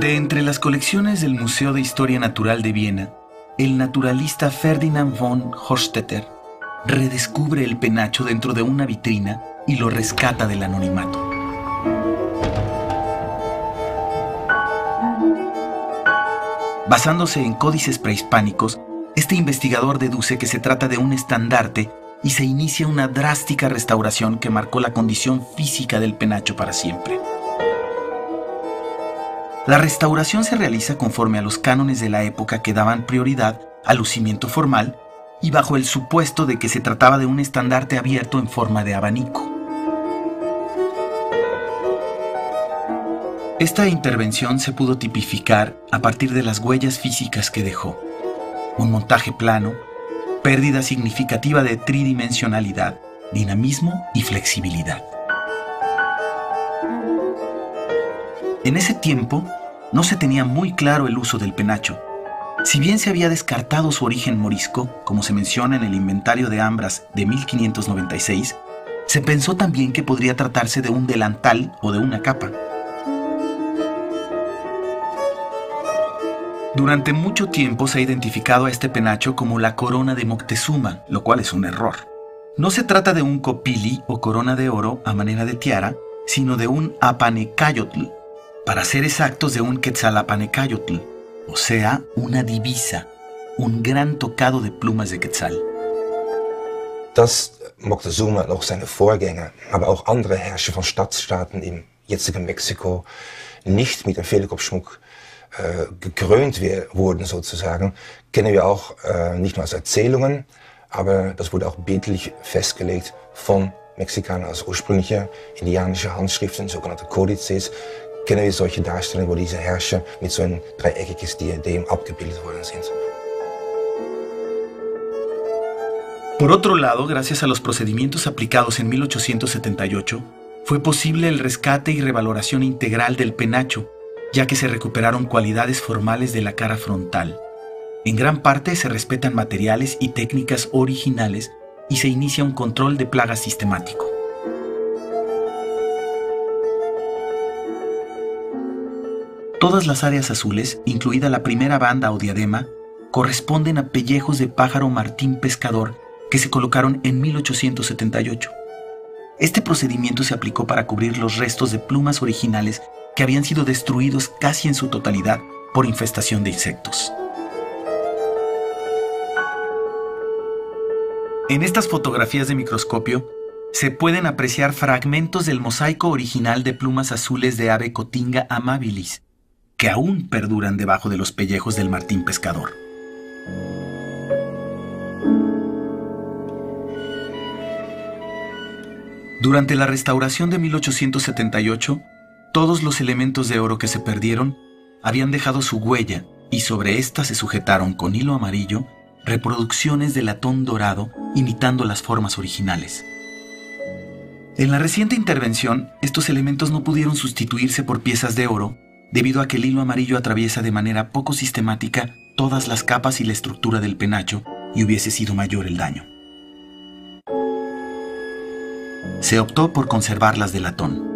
S1: De entre las colecciones del Museo de Historia Natural de Viena, el naturalista Ferdinand von Horstetter redescubre el penacho dentro de una vitrina y lo rescata del anonimato. Basándose en códices prehispánicos, este investigador deduce que se trata de un estandarte y se inicia una drástica restauración que marcó la condición física del penacho para siempre. La restauración se realiza conforme a los cánones de la época que daban prioridad al lucimiento formal y bajo el supuesto de que se trataba de un estandarte abierto en forma de abanico. Esta intervención se pudo tipificar a partir de las huellas físicas que dejó. Un montaje plano, pérdida significativa de tridimensionalidad, dinamismo y flexibilidad. En ese tiempo no se tenía muy claro el uso del penacho. Si bien se había descartado su origen morisco, como se menciona en el inventario de Ambras de 1596, se pensó también que podría tratarse de un delantal o de una capa. Durante mucho tiempo se ha identificado a este penacho como la corona de Moctezuma, lo cual es un error. No se trata de un copili o corona de oro a manera de tiara, sino de un apanecayotl, para ser exactos de un quetzalapanecayotl, o sea, una divisa, un gran tocado de plumas de quetzal.
S4: dass Moctezuma und auch seine Vorgänger, aber auch andere Herrscher von Stadtstaaten im jetzigen Mexiko nicht mit dem Federkopfschmuck äh, gekrönt wurden sozusagen, kennen wir auch äh, nicht nur als Erzählungen, aber das wurde auch bildlich festgelegt von Mexikanern als ursprüngliche indianische Handschriften, sogenannte Kodizes,
S1: Por otro lado, gracias a los procedimientos aplicados en 1878, fue posible el rescate y revaloración integral del penacho, ya que se recuperaron cualidades formales de la cara frontal. En gran parte se respetan materiales y técnicas originales y se inicia un control de plagas sistemático. Todas las áreas azules, incluida la primera banda o diadema, corresponden a pellejos de pájaro martín pescador que se colocaron en 1878. Este procedimiento se aplicó para cubrir los restos de plumas originales que habían sido destruidos casi en su totalidad por infestación de insectos. En estas fotografías de microscopio se pueden apreciar fragmentos del mosaico original de plumas azules de ave cotinga amabilis, que aún perduran debajo de los pellejos del martín pescador. Durante la restauración de 1878, todos los elementos de oro que se perdieron habían dejado su huella y sobre ésta se sujetaron con hilo amarillo reproducciones de latón dorado imitando las formas originales. En la reciente intervención, estos elementos no pudieron sustituirse por piezas de oro debido a que el hilo amarillo atraviesa de manera poco sistemática todas las capas y la estructura del penacho y hubiese sido mayor el daño. Se optó por conservarlas de latón.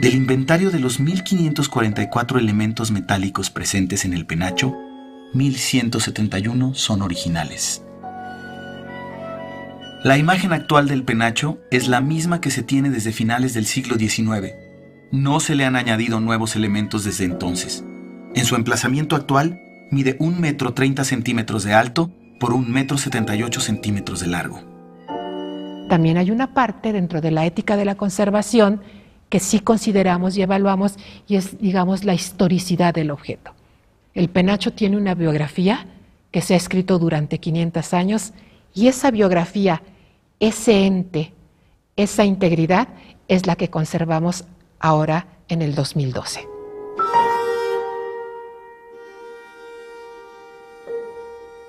S1: Del inventario de los 1544 elementos metálicos presentes en el penacho, 1171 son originales. La imagen actual del penacho es la misma que se tiene desde finales del siglo XIX. No se le han añadido nuevos elementos desde entonces. En su emplazamiento actual mide 1 metro 30 centímetros de alto por 1 metro 78 centímetros de largo.
S11: También hay una parte dentro de la ética de la conservación que sí consideramos y evaluamos y es, digamos, la historicidad del objeto. El penacho tiene una biografía que se ha escrito durante 500 años y esa biografía, ese ente, esa integridad es la que conservamos ahora en el 2012.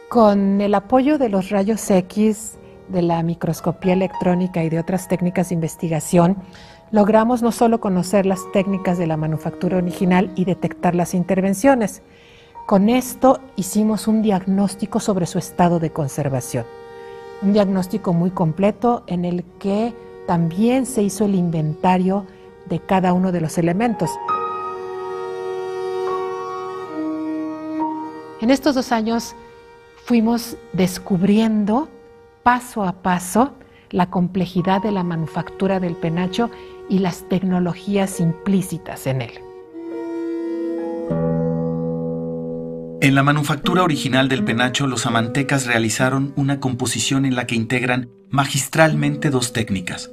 S11: Con el apoyo de los rayos X, de la microscopía electrónica y de otras técnicas de investigación, logramos no solo conocer las técnicas de la manufactura original y detectar las intervenciones, con esto hicimos un diagnóstico sobre su estado de conservación, un diagnóstico muy completo en el que también se hizo el inventario de cada uno de los elementos. En estos dos años fuimos descubriendo paso a paso la complejidad de la manufactura del penacho y las tecnologías implícitas en él.
S1: En la manufactura original del penacho, los amantecas realizaron una composición en la que integran magistralmente dos técnicas,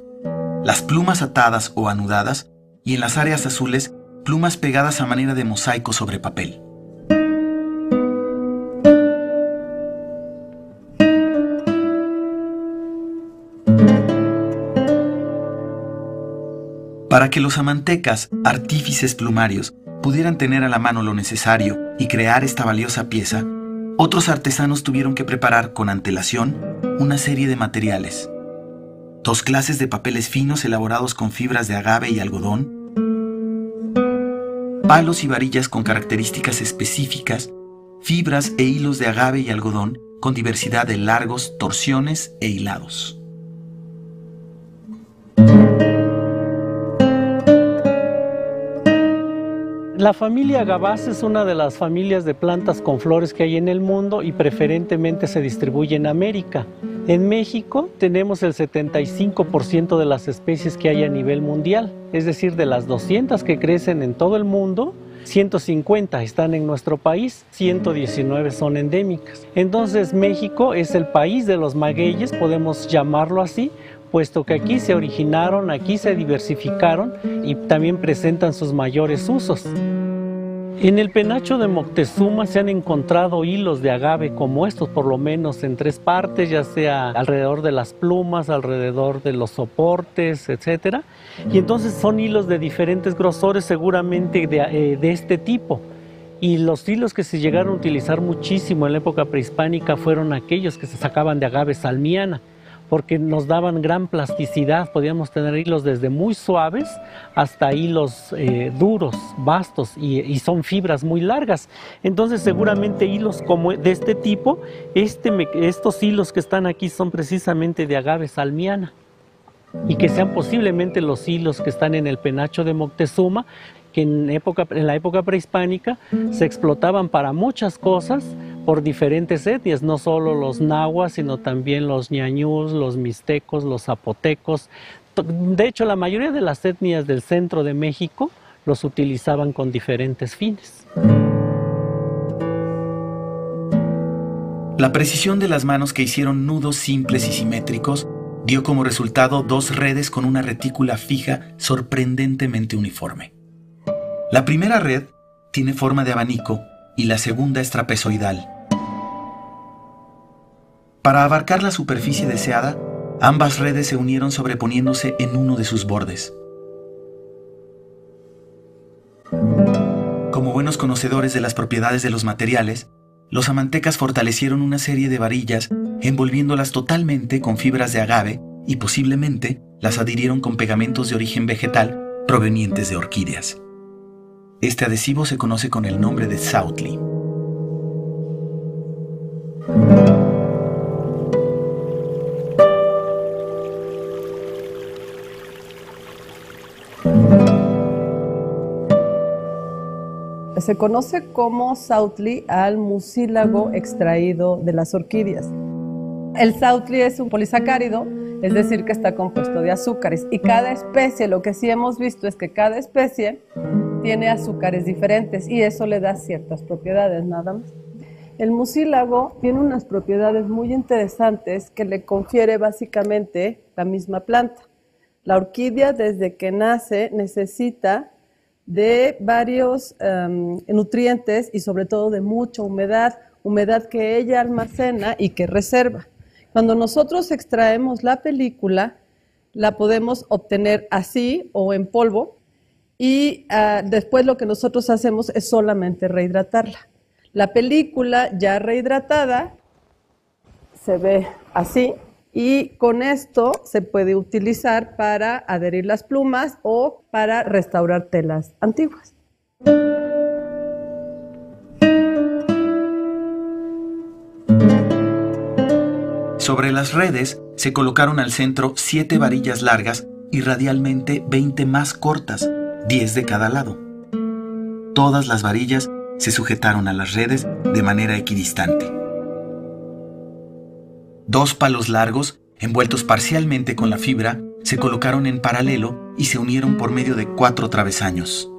S1: las plumas atadas o anudadas y en las áreas azules, plumas pegadas a manera de mosaico sobre papel. Para que los amantecas, artífices plumarios, pudieran tener a la mano lo necesario y crear esta valiosa pieza, otros artesanos tuvieron que preparar con antelación una serie de materiales. Dos clases de papeles finos elaborados con fibras de agave y algodón, palos y varillas con características específicas, fibras e hilos de agave y algodón con diversidad de largos, torsiones e hilados.
S13: La familia Agavas es una de las familias de plantas con flores que hay en el mundo y preferentemente se distribuye en América. En México tenemos el 75% de las especies que hay a nivel mundial, es decir, de las 200 que crecen en todo el mundo, 150 están en nuestro país, 119 son endémicas. Entonces México es el país de los magueyes, podemos llamarlo así, puesto que aquí se originaron, aquí se diversificaron y también presentan sus mayores usos. En el penacho de Moctezuma se han encontrado hilos de agave como estos, por lo menos en tres partes, ya sea alrededor de las plumas, alrededor de los soportes, etc. Y entonces son hilos de diferentes grosores, seguramente de, eh, de este tipo. Y los hilos que se llegaron a utilizar muchísimo en la época prehispánica fueron aquellos que se sacaban de agave salmiana porque nos daban gran plasticidad, podíamos tener hilos desde muy suaves hasta hilos eh, duros, vastos y, son fibras muy largas. Entonces seguramente hilos como de este tipo, este estos hilos que están aquí son precisamente de agave salmiana y que sean posiblemente los hilos que están en el penacho de Moctezuma, que en, la época prehispánica se explotaban para muchas cosas, por diferentes etnias, no solo los nahuas, sino también los ñañús, los mixtecos, los zapotecos. De hecho, la mayoría de las etnias del centro de México los utilizaban con diferentes fines.
S1: La precisión de las manos que hicieron nudos simples y simétricos dio como resultado dos redes con una retícula fija sorprendentemente uniforme. La primera red tiene forma de abanico y la segunda es trapezoidal, para abarcar la superficie deseada, ambas redes se unieron sobreponiéndose en uno de sus bordes. Como buenos conocedores de las propiedades de los materiales, los amantecas fortalecieron una serie de varillas envolviéndolas totalmente con fibras de agave y posiblemente las adhirieron con pegamentos de origen vegetal provenientes de orquídeas. Este adhesivo se conoce con el nombre de Southly.
S14: Se conoce como Southly al mucílago extraído de las orquídeas. El Southly es un polisacárido, es decir, que está compuesto de azúcares. Y cada especie, lo que sí hemos visto es que cada especie tiene azúcares diferentes y eso le da ciertas propiedades, nada más. El mucílago tiene unas propiedades muy interesantes que le confiere básicamente la misma planta. La orquídea desde que nace necesita de varios em, nutrientes y sobre todo de mucha humedad, humedad que ella almacena y que reserva. Cuando nosotros extraemos la película, la podemos obtener así o en polvo y ah, después lo que nosotros hacemos es solamente rehidratarla. La película ya rehidratada se ve así y con esto se puede utilizar para adherir las plumas o para restaurar telas antiguas.
S1: Sobre las redes se colocaron al centro siete varillas largas y radialmente 20 más cortas, 10 de cada lado. Todas las varillas se sujetaron a las redes de manera equidistante. Dos palos largos, envueltos parcialmente con la fibra, se colocaron en paralelo y se unieron por medio de cuatro travesaños.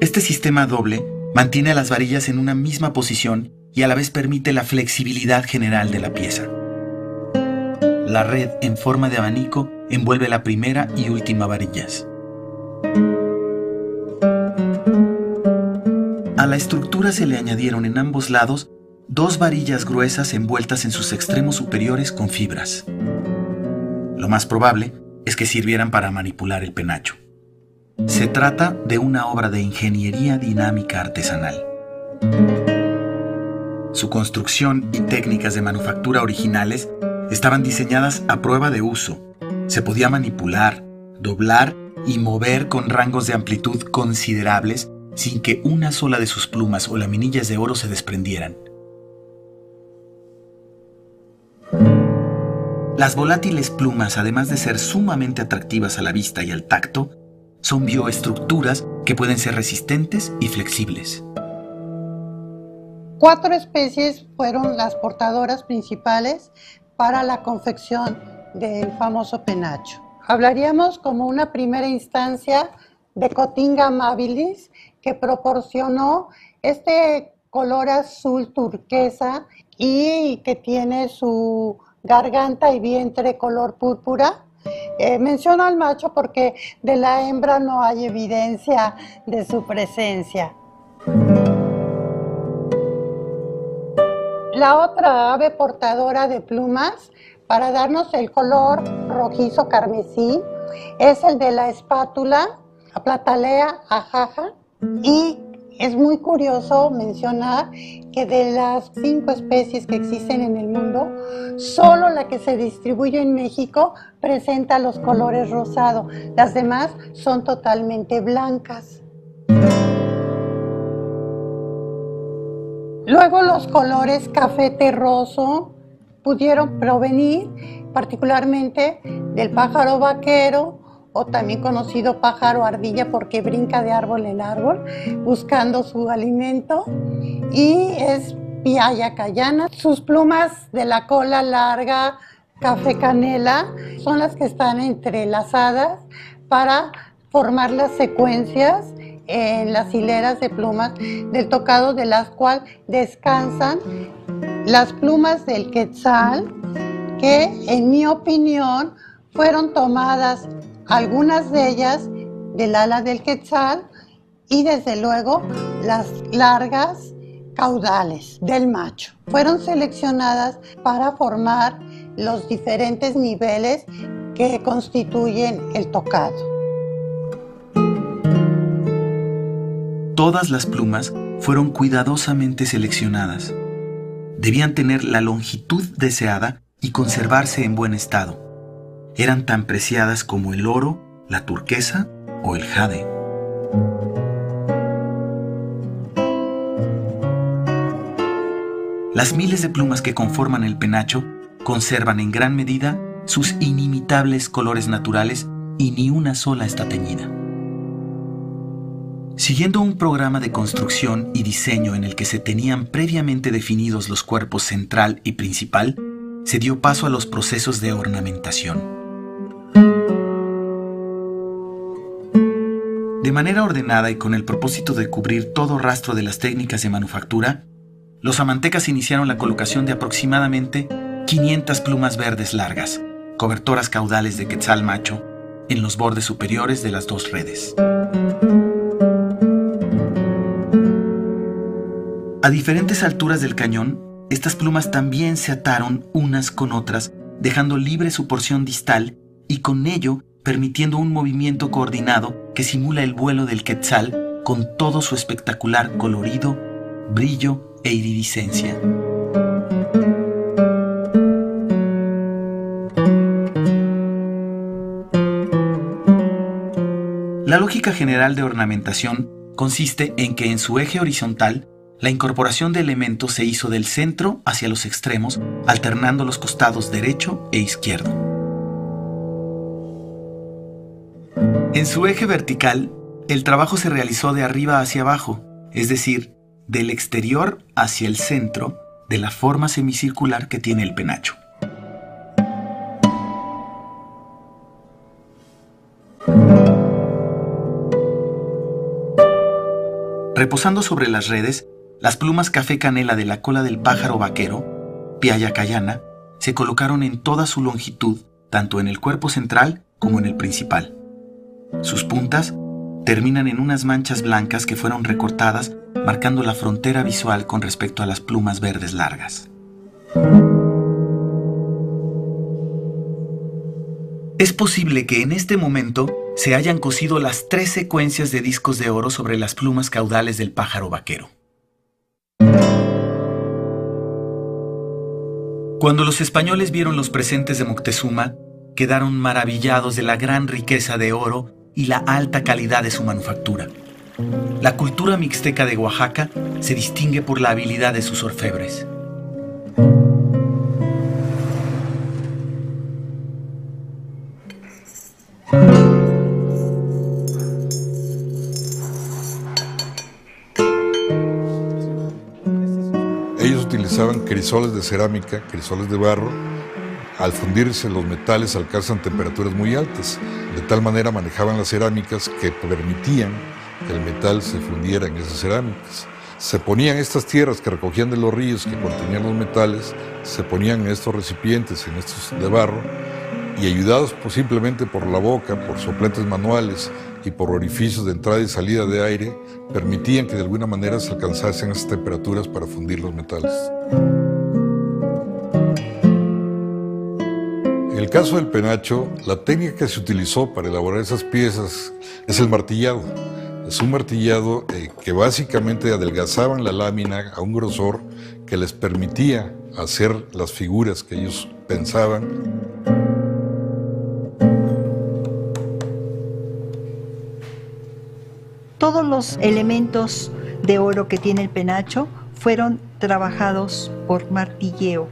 S1: Este sistema doble mantiene a las varillas en una misma posición y a la vez permite la flexibilidad general de la pieza. La red en forma de abanico envuelve la primera y última varillas. A la estructura se le añadieron en ambos lados dos varillas gruesas envueltas en sus extremos superiores con fibras. Lo más probable es que sirvieran para manipular el penacho. Se trata de una obra de ingeniería dinámica artesanal. Su construcción y técnicas de manufactura originales estaban diseñadas a prueba de uso. Se podía manipular, doblar y mover con rangos de amplitud considerables sin que una sola de sus plumas o laminillas de oro se desprendieran. Las volátiles plumas, además de ser sumamente atractivas a la vista y al tacto, son bioestructuras que pueden ser resistentes y flexibles.
S15: Cuatro especies fueron las portadoras principales para la confección del famoso penacho. Hablaríamos como una primera instancia de Cotinga amabilis que proporcionó este color azul turquesa y que tiene su garganta y vientre color púrpura. Eh, menciono al macho porque de la hembra no hay evidencia de su presencia. La otra ave portadora de plumas, para darnos el color rojizo carmesí, es el de la espátula, Platalea ajaja, y es muy curioso mencionar que de las cinco especies que existen en el mundo, solo la que se distribuye en México presenta los colores rosados. Las demás son totalmente blancas. Luego los colores café terroso pudieron provenir particularmente del pájaro vaquero, o también conocido pájaro ardilla porque brinca de árbol en árbol buscando su alimento y es piaya cayana. Sus plumas de la cola larga, café canela, son las que están entrelazadas para formar las secuencias en las hileras de plumas del tocado de las cuales descansan las plumas del quetzal que en mi opinión fueron tomadas algunas de ellas del ala del quetzal y desde luego las largas caudales del macho. Fueron seleccionadas para formar los diferentes niveles que constituyen el tocado.
S1: Todas las plumas fueron cuidadosamente seleccionadas. Debían tener la longitud deseada y conservarse en buen estado eran tan preciadas como el oro, la turquesa o el jade. Las miles de plumas que conforman el penacho conservan en gran medida sus inimitables colores naturales y ni una sola está teñida. Siguiendo un programa de construcción y diseño en el que se tenían previamente definidos los cuerpos central y principal, se dio paso a los procesos de ornamentación. De manera ordenada y con el propósito de cubrir todo rastro de las técnicas de manufactura, los amantecas iniciaron la colocación de aproximadamente 500 plumas verdes largas, cobertoras caudales de quetzal macho, en los bordes superiores de las dos redes. A diferentes alturas del cañón, estas plumas también se ataron unas con otras, dejando libre su porción distal y con ello permitiendo un movimiento coordinado que simula el vuelo del quetzal con todo su espectacular colorido, brillo e iridiscencia. La lógica general de ornamentación consiste en que en su eje horizontal la incorporación de elementos se hizo del centro hacia los extremos, alternando los costados derecho e izquierdo. En su eje vertical, el trabajo se realizó de arriba hacia abajo, es decir, del exterior hacia el centro de la forma semicircular que tiene el penacho. Reposando sobre las redes, las plumas café canela de la cola del pájaro vaquero, Piaya cayana, se colocaron en toda su longitud, tanto en el cuerpo central como en el principal. Sus puntas terminan en unas manchas blancas que fueron recortadas marcando la frontera visual con respecto a las plumas verdes largas. Es posible que en este momento se hayan cosido las tres secuencias de discos de oro sobre las plumas caudales del pájaro vaquero. Cuando los españoles vieron los presentes de Moctezuma, quedaron maravillados de la gran riqueza de oro y la alta calidad de su manufactura. La cultura mixteca de Oaxaca se distingue por la habilidad de sus orfebres.
S16: Crisoles de cerámica, crisoles de barro, al fundirse los metales alcanzan temperaturas muy altas. De tal manera manejaban las cerámicas que permitían que el metal se fundiera en esas cerámicas. Se ponían estas tierras que recogían de los ríos que contenían los metales, se ponían en estos recipientes, en estos de barro, y ayudados simplemente por la boca, por sopletes manuales y por orificios de entrada y salida de aire, permitían que de alguna manera se alcanzasen esas temperaturas para fundir los metales. El caso del penacho, la técnica que se utilizó para elaborar esas piezas es el martillado. Es un martillado eh, que básicamente adelgazaban la lámina a un grosor que les permitía hacer las figuras que ellos pensaban.
S17: Todos los elementos de oro que tiene el penacho fueron trabajados por martilleo.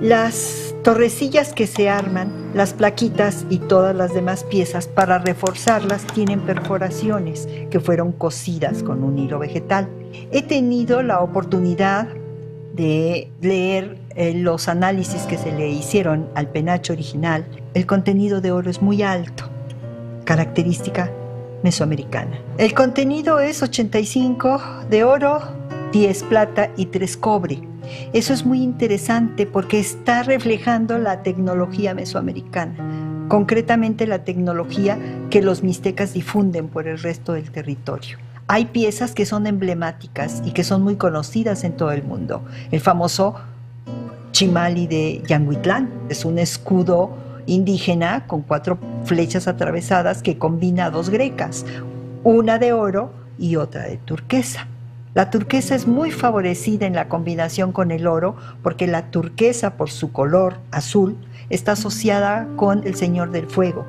S17: Las torrecillas que se arman, las plaquitas y todas las demás piezas para reforzarlas tienen perforaciones que fueron cosidas con un hilo vegetal. He tenido la oportunidad de leer eh, los análisis que se le hicieron al penacho original. El contenido de oro es muy alto, característica mesoamericana. El contenido es 85 de oro, 10 plata y 3 cobre. Eso es muy interesante porque está reflejando la tecnología mesoamericana, concretamente la tecnología que los mixtecas difunden por el resto del territorio. Hay piezas que son emblemáticas y que son muy conocidas en todo el mundo. El famoso chimali de Yanguitlán es un escudo indígena con cuatro flechas atravesadas que combina dos grecas, una de oro y otra de turquesa. La turquesa es muy favorecida en la combinación con el oro porque la turquesa por su color azul está asociada con el Señor del Fuego.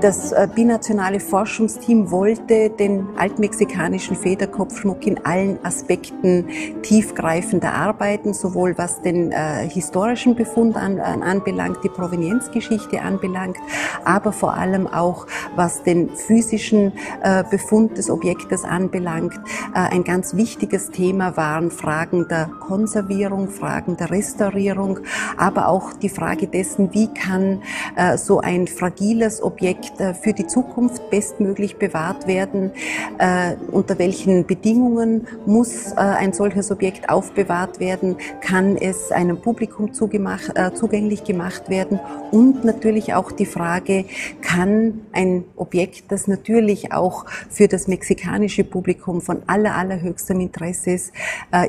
S5: Das äh, binationale Forschungsteam wollte den altmexikanischen Federkopfschmuck in allen Aspekten tiefgreifender arbeiten, sowohl was den äh, historischen Befund an, an, anbelangt, die Provenienzgeschichte anbelangt, aber vor allem auch was den physischen äh, Befund des Objektes anbelangt. Äh, ein ganz wichtiges Thema waren Fragen der Konservierung, Fragen der Restaurierung, aber auch die Frage dessen, wie kann äh, so ein fragiles Objekt Objekt äh, für die Zukunft bestmöglich bewahrt werden? Äh, unter welchen Bedingungen muss äh, ein solches Objekt aufbewahrt werden? Kann es einem Publikum zugänglich gemacht werden? Und natürlich auch die Frage, kann ein Objekt, das natürlich auch für das mexikanische Publikum von aller, allerhöchstem Interesse ist,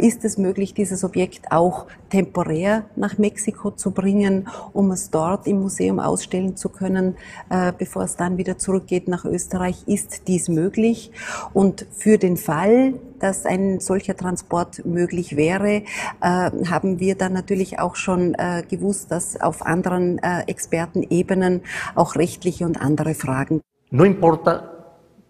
S5: ist es möglich, dieses Objekt auch temporär nach Mexiko zu bringen, um es dort im Museum ausstellen zu können, bevor es dann wieder zurückgeht nach Österreich, ist dies möglich. Und für den Fall, dass ein solcher Transport möglich wäre, äh, haben wir dann natürlich auch schon äh, gewusst, dass auf anderen äh, Expertenebenen auch rechtliche und andere Fragen.
S2: No importa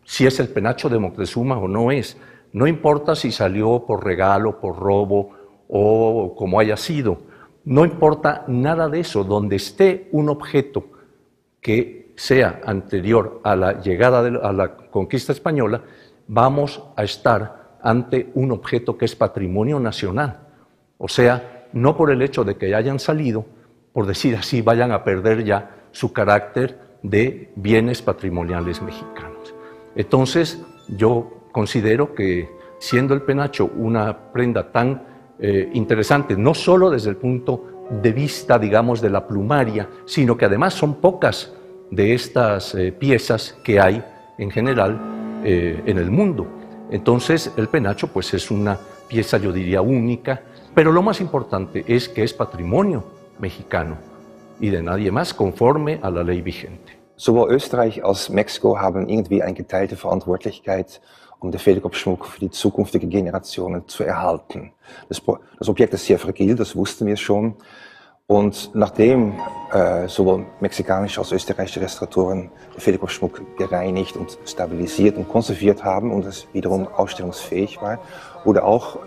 S2: si es el penacho de Moctezuma o no es, no importa si salió por regalo, por robo o como haya sido, no importa nada de eso, donde esté un objeto que sea anterior a la llegada a la conquista española, vamos a estar ante un objeto que es patrimonio nacional. O sea, no por el hecho de que hayan salido, por decir así, vayan a perder ya su carácter de bienes patrimoniales mexicanos. Entonces, yo considero que siendo el penacho una prenda tan eh, interesante, no solo desde el punto de vista, digamos, de la plumaria, sino que además son pocas de estas eh, piezas que hay en general eh, en el mundo. Entonces el penacho pues es una pieza yo diría única, pero lo más importante es que es patrimonio mexicano y de nadie más conforme a la ley vigente.
S4: Sowohl Österreich als Mexiko haben irgendwie eine geteilte Verantwortlichkeit, um den Federkopfschmuck für die zukünftigen Generationen zu erhalten. Das, das Objekt ist sehr fragil, das wussten wir schon. Und nachdem äh, sowohl mexikanische als österreichische Restauratoren Felikov-Schmuck gereinigt und stabilisiert und konserviert haben und es wiederum ausstellungsfähig war, wurde auch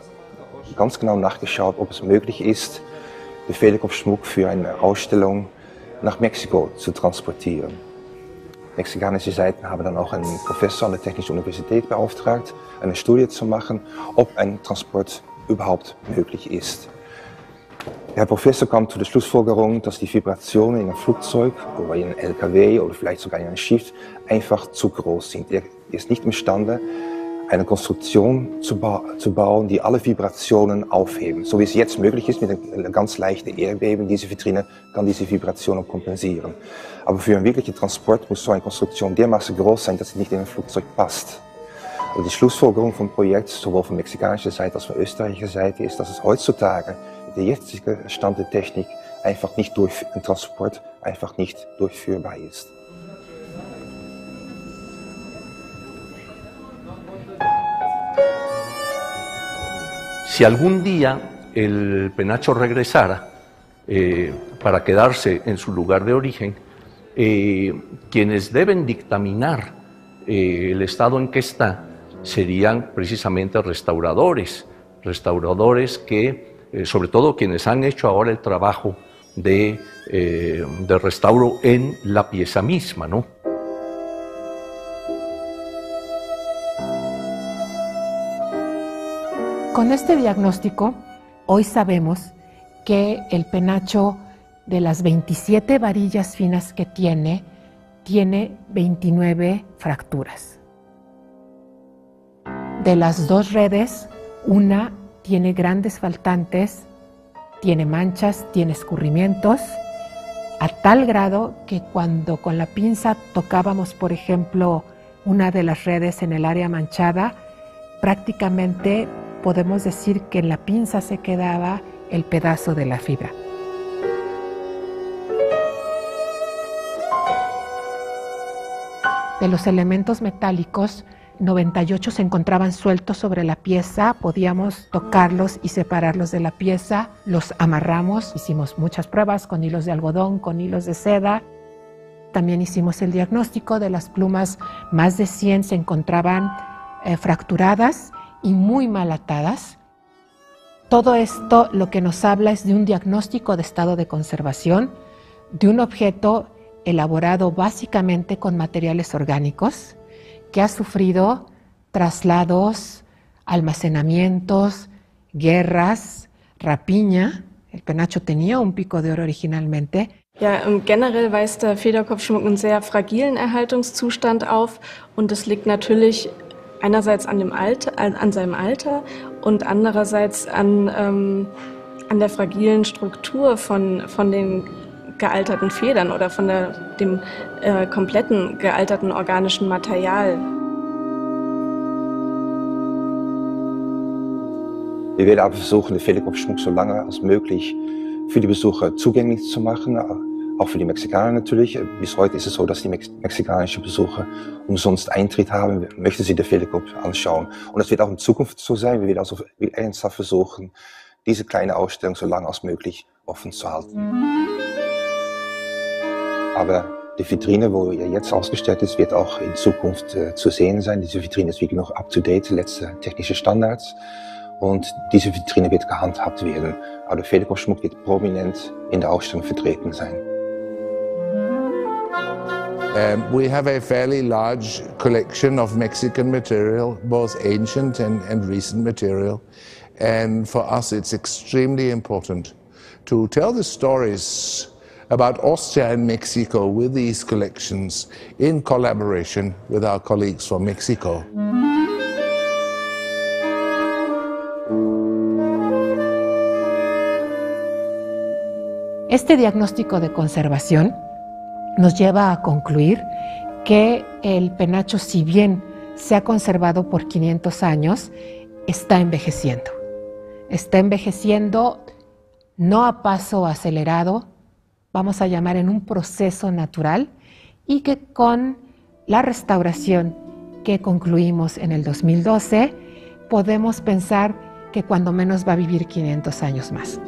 S4: ganz genau nachgeschaut, ob es möglich ist, den Felikov-Schmuck für eine Ausstellung nach Mexiko zu transportieren. Mexikanische Seiten haben dann auch einen Professor an der Technischen Universität beauftragt, eine Studie zu machen, ob ein Transport überhaupt möglich ist. Der Professor kam zu der Schlussfolgerung, dass die Vibrationen in einem Flugzeug oder in einem LKW oder vielleicht sogar in einem Schiff einfach zu groß sind. Er ist nicht imstande, eine Konstruktion zu, ba zu, bauen, die alle Vibrationen aufheben. So wie es jetzt möglich ist mit einem ganz leichten Erdbeben, diese Vitrine kann diese Vibrationen kompensieren. Aber für einen wirklichen Transport muss so eine Konstruktion dermaßen groß sein, dass sie nicht in ein Flugzeug passt. Also die Schlussfolgerung vom Projekt, sowohl von mexikanischer Seite als von österreichischer Seite, ist, dass es heutzutage der jetzige Stand der Technik einfach nicht durch, Transport einfach nicht durchführbar ist.
S2: Si algún día el penacho regresara eh, para quedarse en su lugar de origen, eh, quienes deben dictaminar eh, el estado en que está serían precisamente restauradores, restauradores que eh, sobre todo quienes han hecho ahora el trabajo de, eh, de restauro en la pieza misma, ¿no?
S11: Con este diagnóstico, hoy sabemos que el penacho de las 27 varillas finas que tiene, tiene 29 fracturas. De las dos redes, una tiene grandes faltantes, tiene manchas, tiene escurrimientos, a tal grado que cuando con la pinza tocábamos, por ejemplo, una de las redes en el área manchada, prácticamente podemos decir que en la pinza se quedaba el pedazo de la fibra. De los elementos metálicos, 98 se encontraban sueltos sobre la pieza, podíamos tocarlos y separarlos de la pieza, los amarramos, hicimos muchas pruebas con hilos de algodón, con hilos de seda. También hicimos el diagnóstico de las plumas, más de 100 se encontraban eh, fracturadas y muy mal atadas. Todo esto lo que nos habla es de un diagnóstico de estado de conservación de un objeto elaborado básicamente con materiales orgánicos, que ha sufrido traslados, almacenamientos, guerras, rapiña. El penacho tenía un pico de oro originalmente.
S12: Ja, generell weist der Federkopfschmuck einen sehr fragilen Erhaltungszustand auf und das liegt natürlich einerseits an, dem Alter, an seinem Alter und andererseits an, ähm, an der fragilen Struktur von, von den gealterten Federn oder von der, dem äh, kompletten gealterten organischen Material.
S4: Wir werden aber versuchen, den Fehlkopfschmuck so lange als möglich für die Besucher zugänglich zu machen, auch für die Mexikaner natürlich. Bis heute ist es so, dass die Mex mexikanischen Besucher umsonst Eintritt haben, möchten sie den Fehlkopf anschauen. Und das wird auch in Zukunft so sein. Wir werden also ernsthaft versuchen, diese kleine Ausstellung so lange als möglich offen zu halten. Aber die Vitrine, wo ja jetzt ausgestellt ist, wird auch in Zukunft äh, zu sehen sein. Diese Vitrine ist wirklich noch up-to-date, letzte technische Standards. Und diese Vitrine wird gehandhabt werden. Aber der Federkoschmuck wird prominent in der Ausstellung vertreten sein.
S10: Um, we have a fairly large collection of Mexican material, both ancient and, and recent material. And for us, it's extremely important to tell the stories about Austria and Mexico with these collections in collaboration with our colleagues from Mexico.
S11: Este diagnóstico de conservación nos lleva a concluir que el penacho, si bien se ha conservado por 500 años, está envejeciendo. Está envejeciendo no a paso acelerado, vamos a llamar en un proceso natural y que con la restauración que concluimos en el 2012 podemos pensar que cuando menos va a vivir 500 años más.